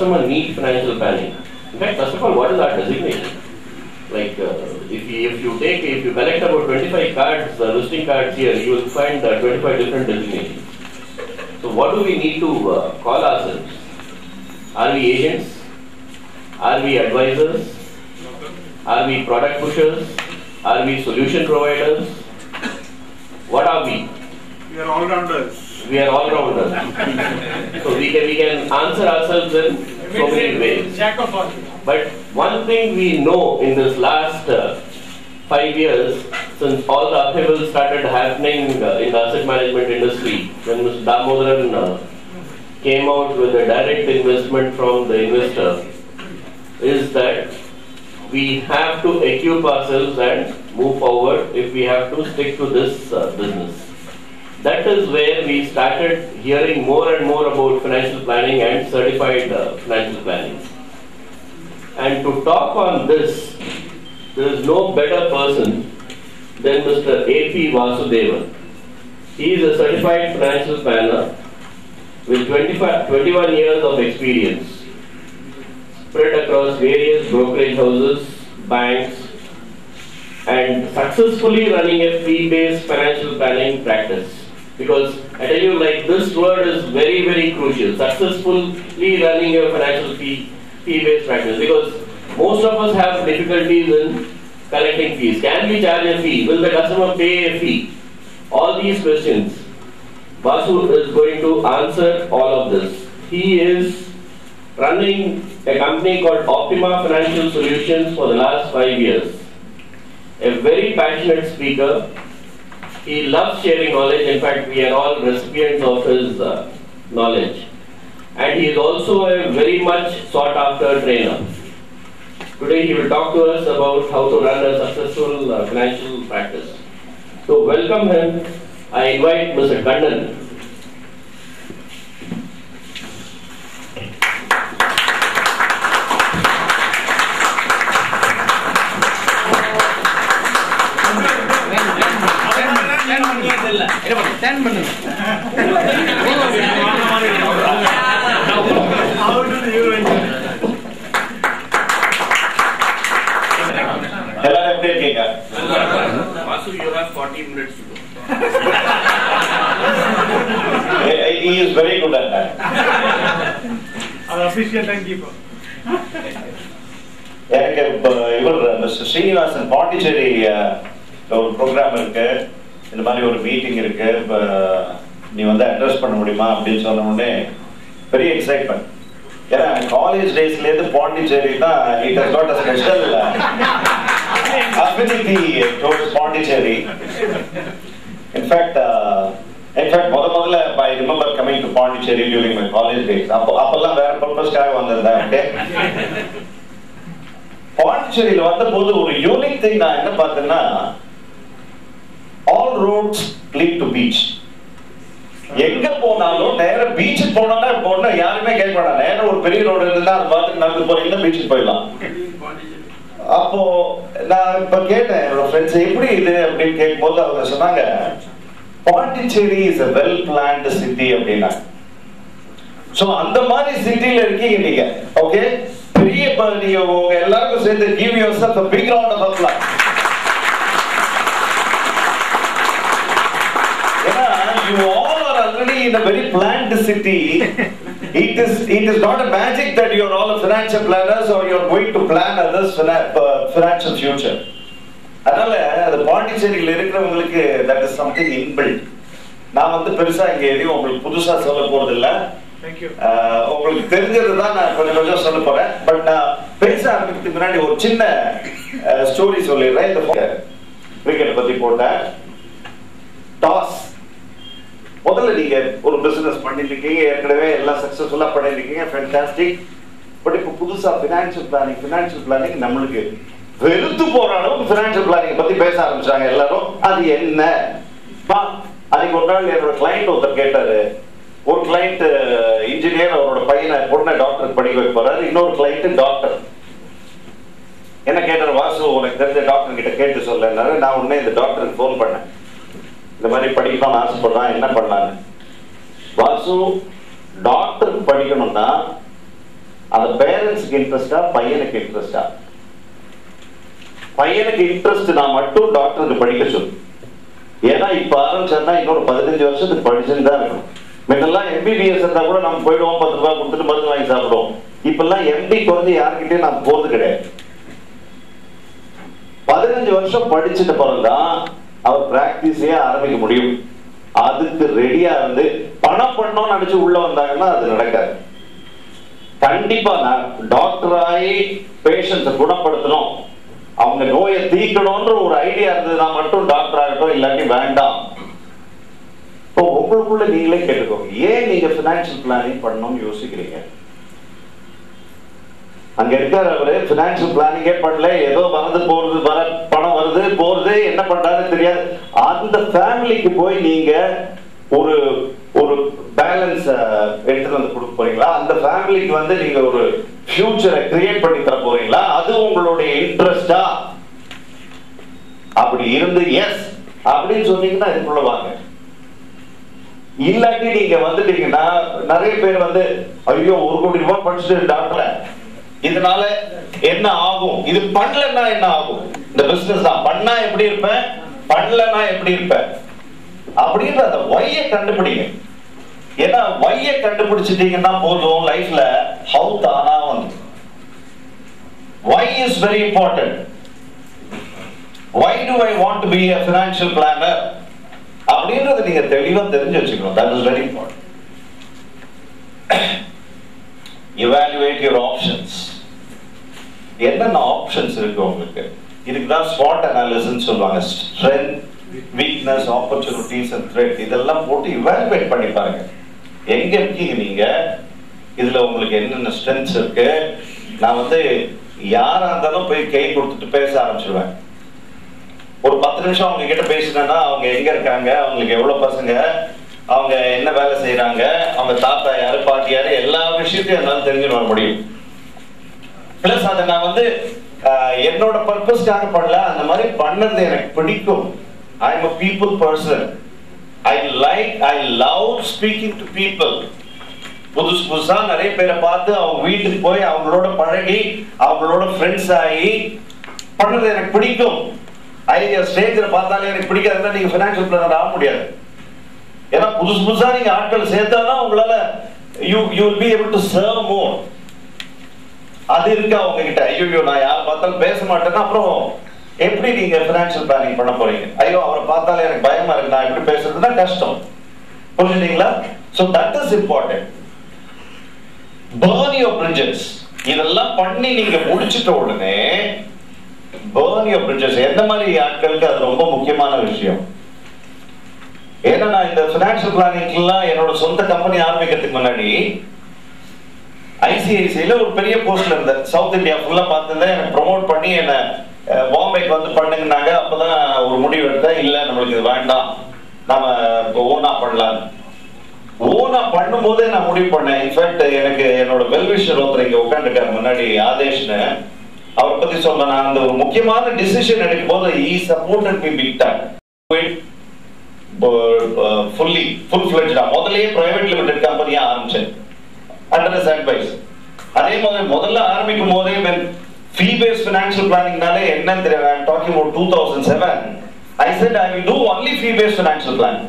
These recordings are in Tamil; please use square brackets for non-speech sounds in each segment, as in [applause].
customer need financial planning? In fact, first of all, what is our designation? Like, uh, if you, if you take, if you collect about 25 cards, uh, listing cards here, you will find uh, 25 different designations. So what do we need to uh, call ourselves? Are we agents? Are we advisors? Are we product pushers? Are we solution providers? What are we? We are all rounders. We are all rounders. [laughs] so we can we can answer ourselves in so many ways. Jack of all. But one thing we know in this last uh, five years, since all the upheaval started happening uh, in the asset management industry, when Mr. Damodaran uh, came out with a direct investment from the investor, is that we have to equip ourselves and move forward if we have to stick to this uh, business. That is where we started hearing more and more about financial planning and certified uh, financial planning. And to talk on this, there is no better person than Mr. A.P. Vasudevan. He is a certified financial planner with 25, 21 years of experience spread across various brokerage houses, banks, and successfully running a fee-based financial planning practice. Because I tell you, like this word is very, very crucial. Successfully running a financial fee, fee-based practice. Because most of us have difficulties in collecting fees. Can we charge a fee? Will the customer pay a fee? All these questions. Vasu is going to answer all of this. He is running a company called Optima Financial Solutions for the last five years. A very passionate speaker. He loves sharing knowledge. In fact, we are all recipients of his uh, knowledge. And he is also a very much sought after trainer. Today he will talk to us about how to run a successful uh, financial practice. So welcome him. I invite Mr. Kandan. எல்லாரும் எப்படி இருக்கீங்க Vasu, you have 40 minutes to go. he is very good at that Our official timekeeper. எனக்கு இப்போ இவர் மிஸ்டர் ஸ்ரீனிவாசன் பாண்டிச்சேரி அஹ், ஒரு ப்ரோக்ராம் இருக்கு இந்த மாதிரி ஒரு மீட்டிங் இருக்கு. இப்போ நீ வந்து அட்ரஸ் பண்ண முடியுமா அப்படின்னு சொன்ன உடனே பெரிய எக்ஸைட்மெண்ட் ஏன்னா காலேஜ் டேஸ்லேருந்து பாண்டிச்சேரி தான் it has not a special affinity towards Pondicherry in fact in fact முத முதல்ல I remember coming to Pondicherry during my college days அப்போ அப்பெல்லாம் வேற பர்பஸ்க்காக வந்திருந்தேன் பாண்டிச்சேரியில் வந்த வந்தபோது ஒரு யூனிக் திங் நான் என்ன பார்த்தேன்னா all roads lead to beach எங்க போனாலும் நேர பீச்சுக்கு போனோம்னா போனா யாருமே கேட்க மாட்டாங்க. நேரம் ஒரு பெரிய ரோடு இருந்தா அது பார்த்து நடந்து போறீங்கன்னா பீச்சுக்கு போயிடலாம். அப்போ நான் இப்ப கேட்டேன் என்னோட ஃப்ரெண்ட்ஸ் எப்படி இது அப்படின்னு கேட்கும்போது அவங்க சொன்னாங்க Pondicherry is a well planned city அப்படின்னா சோ அந்த மாதிரி சிட்டில இருக்கீங்க நீங்க. ஓகே பெரிய ப- நீங்க உங்க எல்லாருக்கும் சேர்ந்து give yourself a big round of applause ஏன்னா you all are already in a very planned city. It is it is not a magic that you are all financial planners or you are going to plan others uh, financial future. அதனால அது பாண்டிச்சேரியில் இருக்கிறவங்களுக்கு தட் இஸ் சம்திங் இன்பில்ட் நான் வந்து பெருசா இங்க எதையும் உங்களுக்கு புதுசா சொல்ல போறது இல்ல Thank you. ஆஹ் உங்களுக்கு தெரிஞ்சது தான் நான் கொஞ்சம் கொஞ்சம் சொல்ல போறேன். பட் நான் பேச ஆரம்பிக்கிறதுக்கு முன்னாடி ஒரு சின்ன ஸ்டோரி சொல்லிடுறேன். இந்த கிரிக்கெட் பத்தி போட்டேன். டாஸ். முதல்ல நீங்க ஒரு பிசினஸ் பண்ணிருக்கீங்க ஏற்கனவே எல்லாம் சக்சஸ்ஃபுல்லா பண்ணிருக்கீங்க இருக்கீங்க பட் இப்போ புதுசா ஃபினான்ஷியல் பிளானிங் ஃபினான்ஷியல் பிளானிங் நம்மளுக்கு வெறுத்து போற அளவுக்கு ஃபினான்ஷியல் பிளானிங் பத்தி பேச ஆரம்பிச்சாங்க எல்லாரும். அது என்ன? பா அன்னைக்கு ஒரு நாள் என்னோட கிளைண்ட் ஒருத்தர் கேட்டாரு. ஒரு கிளைண்ட் இன்ஜினியர் அவரோட பையனை பொண்ணை டாக்டர் படிக்க வைக்க போறாரு. இன்னொரு கிளைண்ட் டாக்டர் என்ன கேட்டார்? வாசு உனக்கு தெரிஞ்ச டாக்டர் கிட்ட கேட்டு சொல்லுன்னாரு நான் உடனே இந்த டாக்டருக்கு ஃபோன் பண்ணேன். இந்த மாதிரி படிக்கணும்னு ஆசைப்படுறான் என்ன பண்ணாங்க? வாசு டாக்டருக்கு படிக்கணும்னா அந்த பேரண்ட்ஸுக்கு இன்ட்ரெஸ்டா பையனுக்கு இன்ட்ரெஸ்டா பையனுக்கு இன்ட்ரெஸ்ட் நான் மட்டும் டாக்டருக்கு படிக்க சொல்லு. ஏன்னா இப்ப ஆரம்பிச்சா இன்னொரு பதினஞ்சு வருஷத்துக்கு படிச்சுட்டு தான் இருக்கணும். முன்னெல்லாம் எம்பிபிஎஸ் இருந்தா கூட நம்ம போயிடுவோம் பத்து ரூபாய் கொடுத்துட்டு மருந்து வாங்கி சாப்பிடுவோம். இப்பெல்லாம் எம்பி குறைஞ்சு யார்கிட்டயும் நான் போறது கிடையாது. பதினஞ்சு வருஷம் படிச்சுட்டு பிறகுதான் அவர் பிராக்டிஸே ஆரம்பிக்க முடியும். அதுக்கு ரெடியா இருந்து பணம் பண்ணோம்னு நினைச்சு உள்ள வந்தாங்கன்னா அது நடக்காது. கண்டிப்பா நான் டாக்டர் ஆகி பேஷண்ட்ஸை குணப்படுத்தணும். அவங்க நோயை தீக்கணும்ன்ற ஒரு ஐடியா இருந்ததுன்னா மட்டும் டாக்டர் ஆகட்டும் இல்லாட்டி வேண்டாம். இப்போ உங்களுக்குள்ள நீங்களே கேட்டுக்கோங்க. ஏன் நீங்க பினான்சியல் பிளானிங் பண்ணணும்னு யோசிக்கிறீங்க? அங்க இருக்கிற அவரு. பினான்சியல் பிளானிங்கே பண்ணல. ஏதோ வந்து போறது வர பணம் வருது போறது என்ன பண்றாரு தெரியாது. அந்த ஃபேமிலிக்கு போய் நீங்க ஒரு ஒரு பேலன்ஸ் எடுத்துட்டு வந்து கொடுக்க போறீங்களா? அந்த ஃபேமிலிக்கு வந்து நீங்க ஒரு ஃபியூச்சரை கிரியேட் பண்ணி தர போறீங்களா? அது உங்களுடைய இன்ட்ரெஸ்டா அப்படி இருந்து எஸ் அப்படின்னு சொன்னீங்கன்னா இதுக்குள்ள வாங்க. இல்லாட்டி நீங்க வந்துட்டீங்கன்னா நிறைய பேர் வந்து ஐயோ ஒரு கோடி ரூபாய் படிச்சுட்டு டாக்டர் இதனால என்ன ஆகும்? இது பண்ணலன்னா என்ன ஆகும்? இந்த பிசினஸ் தான். பண்ணா எப்படி இருப்பேன்? பண்ணலன்னா எப்படி இருப்பேன்? அப்படின்ற அந்த ஒய்ய கண்டுபிடிங்க. ஏன்னா ஒய்ய கண்டுபிடிச்சிட்டீங்கன்னா போதும் லைஃப்ல ஹவு தானா வந்து. Why is very important why do I want to be a financial planner அப்படின்றத நீங்க தெளிவா தெரிஞ்சு வச்சுக்கணும். That is very important evaluate your options என்னென்ன ஆப்ஷன்ஸ் இருக்கு உங்களுக்கு இதுதான் ஸ்பாட் அனாலிசிஸ் சொல்லுவாங்க. Strength weakness opportunities and threat இதெல்லாம் போட்டு இவாலுவேட் பண்ணி பாருங்க. எங்க இருக்கீங்க நீங்க? இதுல உங்களுக்கு என்னென்ன ஸ்ட்ரென்த்ஸ் இருக்கு? நான் வந்து யாரா இருந்தாலும் போய் கை கொடுத்துட்டு பேச ஆரம்பிச்சிடுவேன் ஒரு பத்து நிமிஷம் அவங்க கிட்ட பேசினேன்னா அவங்க எங்க இருக்காங்க? அவங்களுக்கு எவ்வளவு பசங்க? அவங்க என்ன வேலை செய்யறாங்க அவங்க தாத்தா யாரு பாட்டி யாரு? எல்லா விஷயத்தையும் என்னால தெரிஞ்சுட்டு வர முடியும். பிளஸ் அதை நான் வந்து என்னோட பர்பஸ்க்காக பண்ணல அந்த மாதிரி பண்ணது எனக்கு பிடிக்கும். I am a people person I like I love speaking to people புதுசு புதுசா நிறைய பேரை பார்த்து அவங்க வீட்டுக்கு போய் அவங்களோட பழகி அவங்களோட ஃப்ரெண்ட்ஸ் ஆகி பண்ணது எனக்கு பிடிக்கும். ஐடியா ஸ்டேஜில் பார்த்தாலே எனக்கு பிடிக்காதுன்னா நீங்க ஃபினான்ஷியல் பிளானர் ஆக முடியாது. ஏன்னா புதுசு புதுசா நீங்க ஆட்கள் சேர்த்தாதான் உங்களால you you will be able to serve more அது இருக்கு அவங்க கிட்ட ஐயோ நான் யார் பார்த்தாலும் பேச மாட்டேன்னா அப்புறம் எப்படி நீங்க ஃபினான்ஷியல் பிளானிங் பண்ண போறீங்க? ஐயோ அவரை பார்த்தாலே எனக்கு பயமா இருக்கு. நான் எப்படி பேசுறதுன்னா கஷ்டம். புரிஞ்சுட்டீங்களா? So that is important burn your bridges இதெல்லாம் பண்ணி நீங்க முடிச்சிட்ட உடனே பேர்ன் யோர் பிரிட்ஜஸ் எந்த மாதிரி ஆட்களுக்கு அது ரொம்ப முக்கியமான விஷயம்? ஏன்னா நான் இந்த பினான்சியல் பிளானிங்லாம் என்னோட சொந்த கம்பெனி ஆரம்பிக்கிறதுக்கு முன்னாடி ஐசிஐசியில ஒரு பெரிய போஸ்ட்ல இருந்தேன் சவுத் இந்தியா ஃபுல்லா பார்த்துருந்தேன் எனக்கு ப்ரொமோட் பண்ணி என்ன பாம்பேக்கு வந்து பண்ணுங்கனாங்க அப்பதான் ஒரு முடிவு எடுத்தேன். இல்ல நம்மளுக்கு இது வேண்டாம். நாம இப்போ ஓனா பண்ணலாம் ஓனா பண்ணும்போதே நான் முடிவு பண்ணேன். இன்ஃபேக்ட் எனக்கு என்னோட வெல்விஷர் ஒருத்தர் இங்க உட்காந்துருக்காரு முன்னாடி ஆதேஷ்னு. அவரை பத்தி சொல்ல நான் அந்த ஒரு முக்கியமான டிசிஷன் எடுக்கும் போது he supported me big time fully full ஃபிளட்ஜா முதல்லயே பிரைவேட் லிமிடெட் கம்பெனியா ஆரம்பிச்சேன். அண்டர் his அதே மாதிரி முதல்ல ஆரம்பிக்கும் போதே when fee based financial என்னன்னு தெரியும் I'm talking about 2007 I said I will do only fee based financial planning.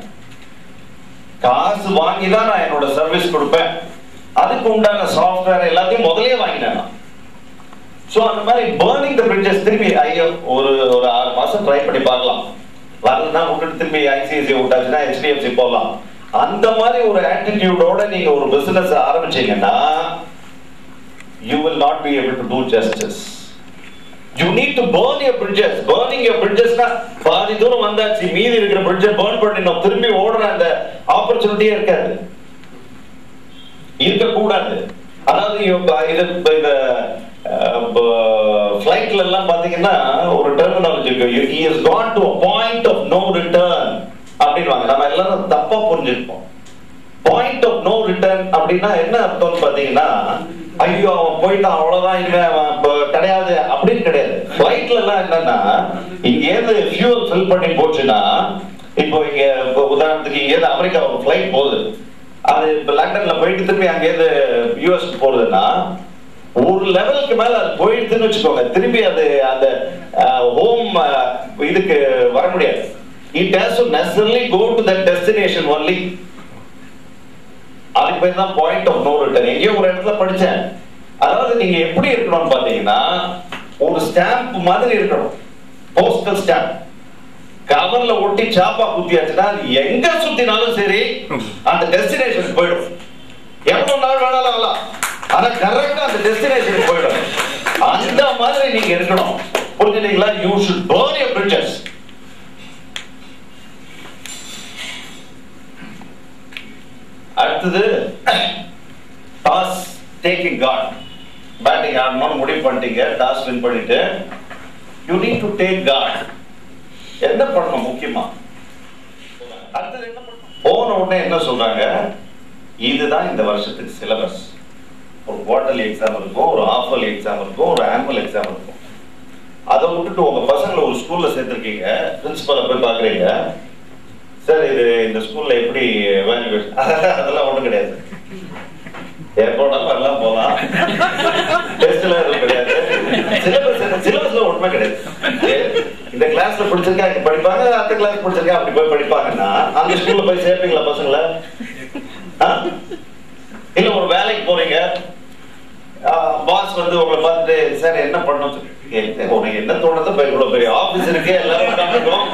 காசு வாங்கி தான் நான் என்னோட சர்வீஸ் கொடுப்பேன். அதுக்கு உண்டான சாஃப்ட்வேர் எல்லாத்தையும் முதலே வாங்கினேன் நான். அந்த மாதிரி பேர்னிங் த பிரிட்ஜஸ் திரும்பி ஐயோ ஒரு ஒரு ஆறு மாசம் ட்ரை பண்ணி பார்க்கலாம். வரலன்னா விட்டுட்டு திரும்பி ஐசிஐசி விட்டாச்சுன்னா ஹெச்டிஎஃப்சி போகலாம் அந்த மாதிரி ஒரு ஆட்டிடியூடோட நீங்க ஒரு business ஆரம்பிச்சீங்கன்னா you will not be able to do justice you need to burn your bridges burning your பிரிட்ஜஸ்னா பாதி தூரம் வந்தாச்சு மீதி இருக்கிற பிரிட்ஜை பேர்ன் பண்ணிடணும். திரும்பி ஓடுற அந்த ஆப்பர்ச்சுனிட்டியே இருக்காது. இருக்கக்கூடாது. அதாவது இது இந்த ஃப்ளைட்ல எல்லாம் பாத்தீங்கன்னா ஒரு டெர்மினாலஜி இருக்கு. He has to to of no return அப்படின்வாங்க நம்ம எல்லாரும் தப்பா புரிஞ்சிருப்போம். பாயிண்ட் ஆஃப் நோ ரிட்டர்ன் அப்படின்னா என்ன அர்த்தம்னு பாத்தீங்கன்னா ஐயோ அவன் போயிட்டான் அவ்வளவுதான் இனிமே அவன் கிடையாது அப்படின்னு கிடையாது. ஃபிளைட்ல எல்லாம் என்னன்னா இங்க ஏது ஃபியூல் ஃபில் பண்ணி போச்சுன்னா இப்போ இங்க இப்போ உதாரணத்துக்கு இங்க ஏது அமெரிக்கா ஒரு ஃபிளைட் போகுது. அது இப்போ லண்டன்ல போயிட்டு திரும்பி அங்கேருந்து யூஎஸ் போறதுன்னா ஒரு லெவலுக்கு மேல அது போயிடுதுன்னு வச்சுக்கோங்க. திரும்பி அது அந்த ஹோம் இதுக்கு வர முடியாது. It has to necessarily go to that destination only அதுக்கு பேர் தான் பாயிண்ட் ஆஃப் நோ ரிட்டர்ன் எங்கேயோ ஒரு இடத்துல படிச்சேன் அதாவது நீங்க எப்படி இருக்கணும்னு பாத்தீங்கன்னா ஒரு ஸ்டாம்ப் மாதிரி இருக்கணும். போஸ்டல் ஸ்டாம்ப் கவர்ல ஒட்டி சாப்பா குத்தியாச்சுன்னா எங்க சுத்தினாலும் சரி அந்த டெஸ்டினேஷன் போயிடும். எவ்வளவு நாள் வேணாலும் ஆகலாம். ஆனா கரெக்டா அந்த டெஸ்டினேஷன் போயிடும். அந்த மாதிரி நீங்க இருக்கணும். புரிஞ்சுட்டீங்களா? You should burn your bridges அடுத்தது டாஸ் டேக்கிங் காட் பேட்டிங் ஆடணும்னு முடிவு பண்ணிட்டீங்க. டாஸ் வின் பண்ணிட்டு you need to take guard என்ன பண்ணணும் முக்கியமா? அடுத்தது என்ன பண்ணணும்? போன உடனே என்ன சொல்றாங்க? இதுதான் இந்த வருஷத்துக்கு சிலபஸ் ஒரு குவார்டர்லி எக்ஸாம் இருக்கும் ஒரு ஆஃபர்லி எக்ஸாம் இருக்கும் ஒரு ஆனுவல் எக்ஸாம் இருக்கும். அதை விட்டுட்டு உங்க பசங்களை ஒரு ஸ்கூல்ல சேர்த்திருக்கீங்க பிரின்சிபலை போய் பாக்குறீங்க சார் இது இந்த ஸ்கூல்ல எப்படி evaluation? [laughs] அதெல்லாம் ஒண்ணும் கிடையாது. எப்போனாலும் வரலாம் போகலாம் டெஸ்ட்ல எதுவும் கிடையாது. சிலபஸ் சிலபஸ்ல ஒண்ணுமே கிடையாது. இந்த கிளாஸ்ல பிடிச்சிருக்கா இங்க படிப்பாங்க அடுத்த கிளாஸ் பிடிச்சிருக்கா அப்படி போய் படிப்பாங்கன்னா அந்த ஸ்கூல்ல போய் சேர்ப்பீங்களா பசங்களை? இல்ல ஒரு வேலைக்கு போறீங்க பாஸ் வந்து உங்களை பார்த்துட்டு சார் என்ன பண்ணணும் சொல்லி, உனக்கு என்ன தோணுது இவ்வளவு பெரிய ஆபீஸ் இருக்கு எல்லாரும் உட்கார்ந்துருக்கோம்.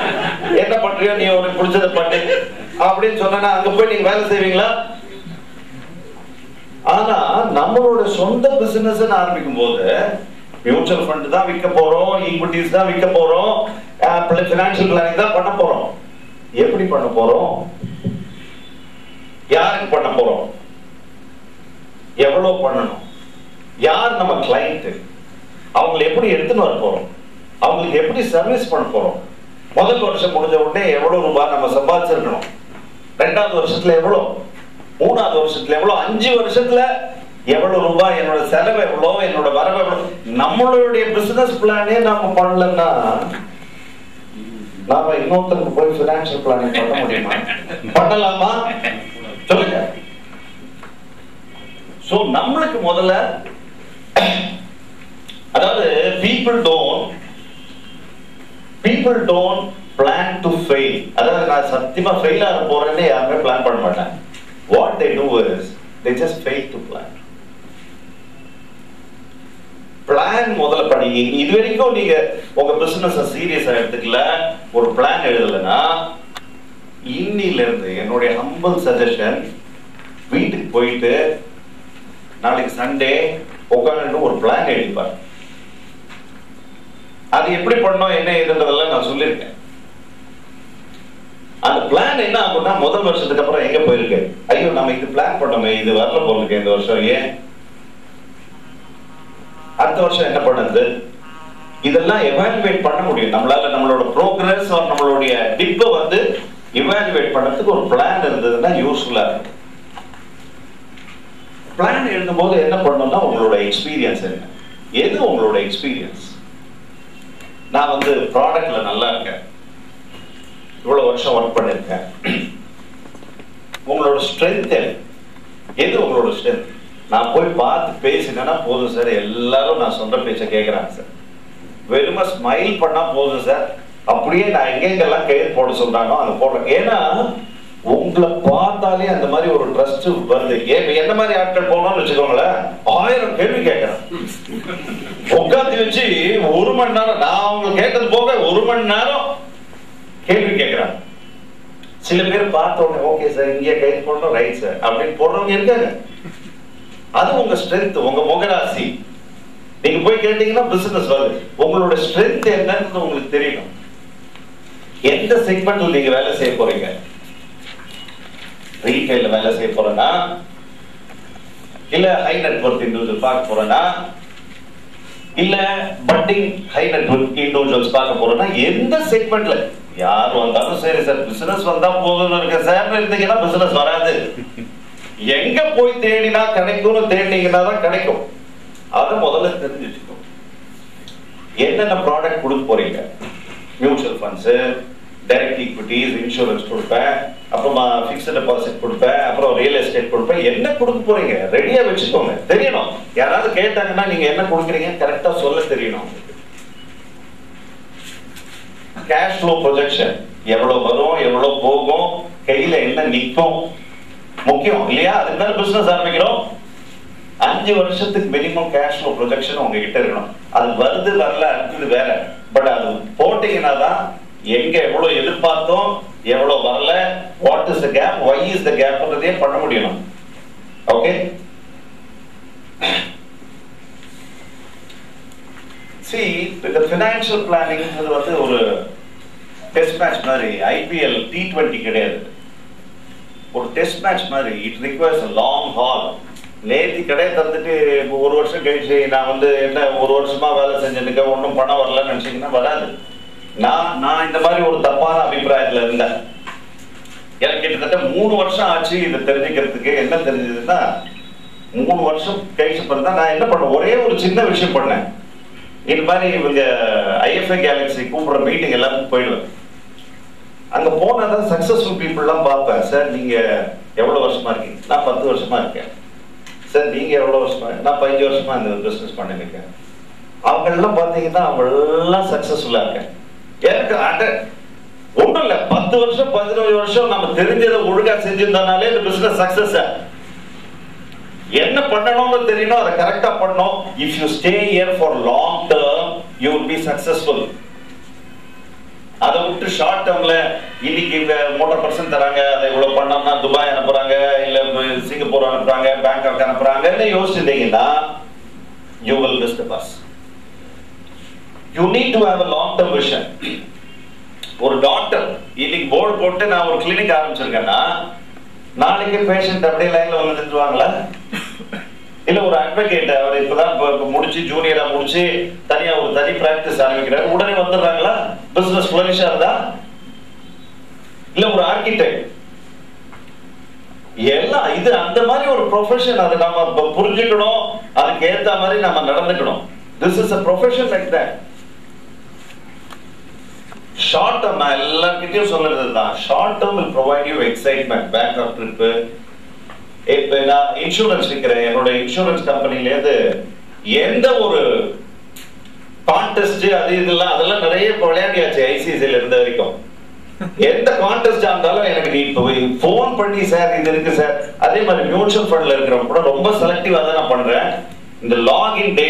என்ன பண்றியோ நீ உனக்கு பிடிச்சதை பண்ணு. அப்படின்னு சொன்னா அங்க போய் நீங்க வேலை செய்வீங்களா? ஆனா நம்மளோட சொந்த பிசினஸ் ஆரம்பிக்கும் போது மியூச்சுவல் ஃபண்ட் தான் விற்க போறோம் ஈக்விட்டிஸ் தான் விற்க போறோம் பினான்சியல் பிளானிங் தான் பண்ண போறோம். எப்படி பண்ண போறோம்? யாருக்கு பண்ண போறோம்? எவ்வளவு பண்ணணும்? யார் நம்ம கிளைண்ட்டு அவங்களை எப்படி எடுத்துன்னு வர போகிறோம் அவங்களுக்கு எப்படி சர்வீஸ் பண்ண போகிறோம் முதல் வருஷம் முடிஞ்ச உடனே எவ்வளோ ரூபாய் நம்ம சம்பாதிச்சிருக்கணும்? ரெண்டாவது வருஷத்துல எவ்வளோ மூணாவது வருஷத்துல எவ்வளோ அஞ்சு வருஷத்துல எவ்வளவு ரூபாய் என்னோட செலவு எவ்வளோ? என்னோட வரவு எவ்வளோ? நம்மளுடைய பிசினஸ் பிளானே நாம பண்ணலன்னா நாம இன்னொருத்தருக்கு போய் பினான்சியல் பிளானிங் பண்ண முடியுமா? பண்ணலாமா? சொல்லுங்க. சோ நம்மளுக்கு முதல்ல அதாவது people don't people don't plan to fail அதாவது நான் சத்தியமா ஃபெயில் ஆக போறேன்னு யாருமே பிளான் பண்ண மாட்டாங்க. What they do is they just fail to plan plan முதல்ல பண்ணி இது வரைக்கும் நீங்க உங்க பிசினஸ் சீரியஸா எடுத்துக்கல ஒரு பிளான் எழுதலைன்னா இன்னில இருந்து என்னுடைய ஹம்பல் சஜஷன் வீட்டுக்கு போயிட்டு நாளைக்கு சண்டே உட்காந்துட்டு ஒரு பிளான் எழுதிப்பார். அது எப்படி பண்ணோம் என்ன ஏதுன்றதெல்லாம் நான் சொல்லியிருக்கேன். அந்த பிளான் என்ன ஆகும்னா முதல் வருஷத்துக்கு அப்புறம் எங்க போயிருக்கு? ஐயோ நம்ம இது பிளான் பண்ணோமே இது வரல போலுக்கு இந்த வருஷம் ஏன்? அடுத்த வருஷம் என்ன பண்ணுது இதெல்லாம் எவாலுவேட் பண்ண முடியும். நம்மளால நம்மளோட ப்ரோக்ரஸ் நம்மளுடைய டிப்பை வந்து இவாலுவேட் பண்ணறதுக்கு ஒரு பிளான் இருந்ததுன்னா யூஸ்ஃபுல்லா இருக்கும். பிளான் போது என்ன பண்ணணும்னா உங்களோட எக்ஸ்பீரியன்ஸ் என்ன? எது உங்களோட எக்ஸ்பீரியன்ஸ் நான் வந்து ப்ராடக்ட்ல நல்லா இருக்கேன். இவ்வளவு வருஷம் ஒர்க் பண்ணிருக்கேன். உங்களோட ஸ்ட்ரென்த் எது உங்களோட ஸ்ட்ரென்த் நான் போய் பார்த்து பேசினேன்னா போதும் சார். எல்லாரும் நான் சொல்ற பேச்ச கேட்குறாங்க சார். வெறும ஸ்மைல் பண்ணா போதும் சார். அப்படியே நான் எங்கெங்கெல்லாம் கைது போட சொல்றானோ அங்க போடுறேன். ஏன்னா உங்களை பார்த்தாலே அந்த மாதிரி ஒரு ட்ரஸ்ட் வருது. ஏன் என்ன மாதிரி ஆட்கள் போனோம்னு வச்சுக்கோங்களேன் ஆயிரம் கேள்வி கேட்கறேன். உட்காந்து வச்சு ஒரு மணி நேரம் நான் அவங்க கேட்டது போக ஒரு மணி நேரம் கேள்வி கேட்கறாங்க சில பேர் பார்த்த உடனே ஓகே சார் இங்கே கைது போடுறோம் ரைட் சார். அப்படின்னு போடுறவங்க இருக்காங்க. அது உங்க ஸ்ட்ரென்த் உங்க முகராசி. நீங்க போய் கேட்டீங்கன்னா பிசினஸ் வருது. உங்களோட ஸ்ட்ரென்த் என்னன்னு உங்களுக்கு தெரியணும். எந்த செக்மெண்ட்ல நீங்க வேலை செய்ய போறீங்க? ரீட்டைல்ல வேலை செய்ய போறேன்னா இல்ல ஹை நெட்வொர்க் இண்டிவிஜுவல் பார்க்க போறேன்னா இல்ல பட்டிங் ஹை நெட்வொர்க் இண்டிவிஜுவல்ஸ் பார்க்க போறேன்னா எந்த செக்மெண்ட்ல யார் வந்தாலும் சரி சார் பிசினஸ் வந்தா போதும்னு இருக்க சார் இருந்தீங்கன்னா பிசினஸ் வராது. எங்க போய் தேடினா கிடைக்கும்னு தேடினீங்கன்னா தான் கிடைக்கும். அதை முதல்ல தெரிஞ்சு வச்சுக்கோ என்னென்ன ப்ராடக்ட் கொடுக்க போறீங்க? Mutual funds direct equities insurance கொடுப்பேன். அப்புறமா ஃபிக்ஸ்ட் டெபாசிட் கொடுப்பேன் அப்புறம் ரியல் எஸ்டேட் கொடுப்பேன். என்ன கொடுக்க போறீங்க? ரெடியா வச்சுக்கோங்க. தெரியணும். யாராவது கேட்டாங்கன்னா நீங்க என்ன கொடுக்குறீங்க? கரெக்டா சொல்ல தெரியணும். கேஷ் ஃப்ளோ ப்ரொஜெக்ஷன் எவ்வளவு வரும் எவ்வளவு போகும் கையில என்ன நிக்கும்? முக்கியம் இல்லையா? அதுக்கு தான் பிசினஸ் ஆரம்பிக்கிறோம்? அஞ்சு வருஷத்துக்கு மினிமம் கேஷ் ஃப்ளோ ப்ரொஜெக்ஷன் உங்ககிட்ட இருக்கணும். அது வருது வரல அடுத்தது வேற. பட் அது போட்டீங்கன்னா தான் எங்க எவ்வளவு எதிர்பார்த்தோம் எவ்வளவு வரல? What is the gap why is the கேப்ன்றதே பண்ண முடியும் ஓகே சி இந்த ஃபினான்ஷியல் பிளானிங் வந்து ஒரு டெஸ்ட் மேட்ச் மாதிரி ஐபிஎல் டி ட்வெண்ட்டி கிடையாது. ஒரு டெஸ்ட் மேட்ச் மாதிரி இட் ரிக்வயர்ஸ் லாங் ஹால் நேத்தி கடையை தந்துட்டு இப்போ ஒரு வருஷம் கழிச்சு நான் வந்து என்ன ஒரு வருஷமா வேலை செஞ்சுருக்க ஒன்றும் பணம் வரலன்னு நினச்சிங்கன்னா வராது. நான் நான் இந்த மாதிரி ஒரு தப்பான அபிப்பிராயத்துல இருந்தேன். எனக்கு கிட்டத்தட்ட மூணு வருஷம் ஆச்சு இதை தெரிஞ்சுக்கிறதுக்கு. என்ன தெரிஞ்சதுன்னா மூணு வருஷம் கழிச்சு பிறந்தா நான் என்ன பண்ணேன்? ஒரே ஒரு சின்ன விஷயம் பண்ணேன். இந்த மாதிரி இவங்க ஐஎஃப்ஐ கேலக்ஸி கூப்பிடுற மீட்டிங் எல்லாருக்கும் போயிடுவேன். அங்க போனாதான் சக்சஸ்ஃபுல் பீப்புள்லாம் பார்ப்பேன். சார் நீங்க எவ்வளவு வருஷமா இருக்கீங்க? நான் பத்து வருஷமா இருக்கேன். சார் நீங்க எவ்வளவு வருஷமா நான் பதினஞ்சு வருஷமா இந்த பிசினஸ் பண்ணிருக்கேன் அவங்க எல்லாம் பாத்தீங்கன்னா அவங்க எல்லாம் சக்சஸ்ஃபுல்லா இருக்கேன். எனக்கு அட ஒண்ணும் இல்ல பத்து வருஷம் பதினஞ்சு வருஷம் நம்ம தெரிஞ்சதை ஒழுங்கா செஞ்சிருந்தனாலே இந்த பிசினஸ் சக்சஸ் என்ன பண்ணணும்னு தெரியணும் அதை கரெக்டா பண்ணணும். If you stay here for long term you will be successful அதை விட்டு ஷார்ட் டேர்ம்ல இன்னைக்கு இந்த மூன்றரை பர்சன்ட் தராங்க அதை இவ்வளவு பண்ணோம்னா துபாய் அனுப்புறாங்க இல்ல சிங்கப்பூர் அனுப்புறாங்க பேங்காக் அனுப்புறாங்கன்னு யோசிச்சிருந்தீங்கன்னா you will miss the bus you need to have a long term vision ஒரு டாக்டர் இன்னைக்கு போர்டு போட்டு நான் ஒரு கிளினிக் ஆரம்பிச்சிருக்கேன்னா நாளைக்கு பேஷண்ட் அப்படியே லைன்ல வந்து நின்றுவாங்களா இல்ல ஒரு அட்வொகேட் அவர் இப்பதான் முடிச்சு ஜூனியரா முடிச்சு தனியா ஒரு தனி பிராக்டிஸ் ஆரம்பிக்கிறாரு. உடனே வந்துடுறாங்களா? பிசினஸ் ஃபிளரிஷா இருந்தா இல்ல ஒரு ஆர்கிடெக்ட் எல்லாம் இது அந்த மாதிரி ஒரு ப்ரொஃபஷன் அது நம்ம புரிஞ்சுக்கணும். அதுக்கு ஏத்த மாதிரி நம்ம நடந்துக்கணும். This is a profession like that short term நான் எல்லாருக்கிட்டையும் சொல்றது தான் short term will provide you excitement bank of trip இப்ப நான் இன்சூரன்ஸ் விற்கிறேன் என்னோட இன்சூரன்ஸ் கம்பெனிலேருந்து எந்த ஒரு கான்டெஸ்ட் அது இதெல்லாம் அதெல்லாம் நிறைய இப்ப விளையாடியாச்சு இருந்த வரைக்கும். எந்த கான்டெஸ்ட் இருந்தாலும் எனக்கு நீ இப்போ ஃபோன் பண்ணி சார் இது இருக்கு சார். அதே மாதிரி மியூச்சுவல் ஃபண்ட்ல இருக்கிறவங்க கூட ரொம்ப செலக்டிவா தான் நான் பண்றேன். இந்த லாகின் டே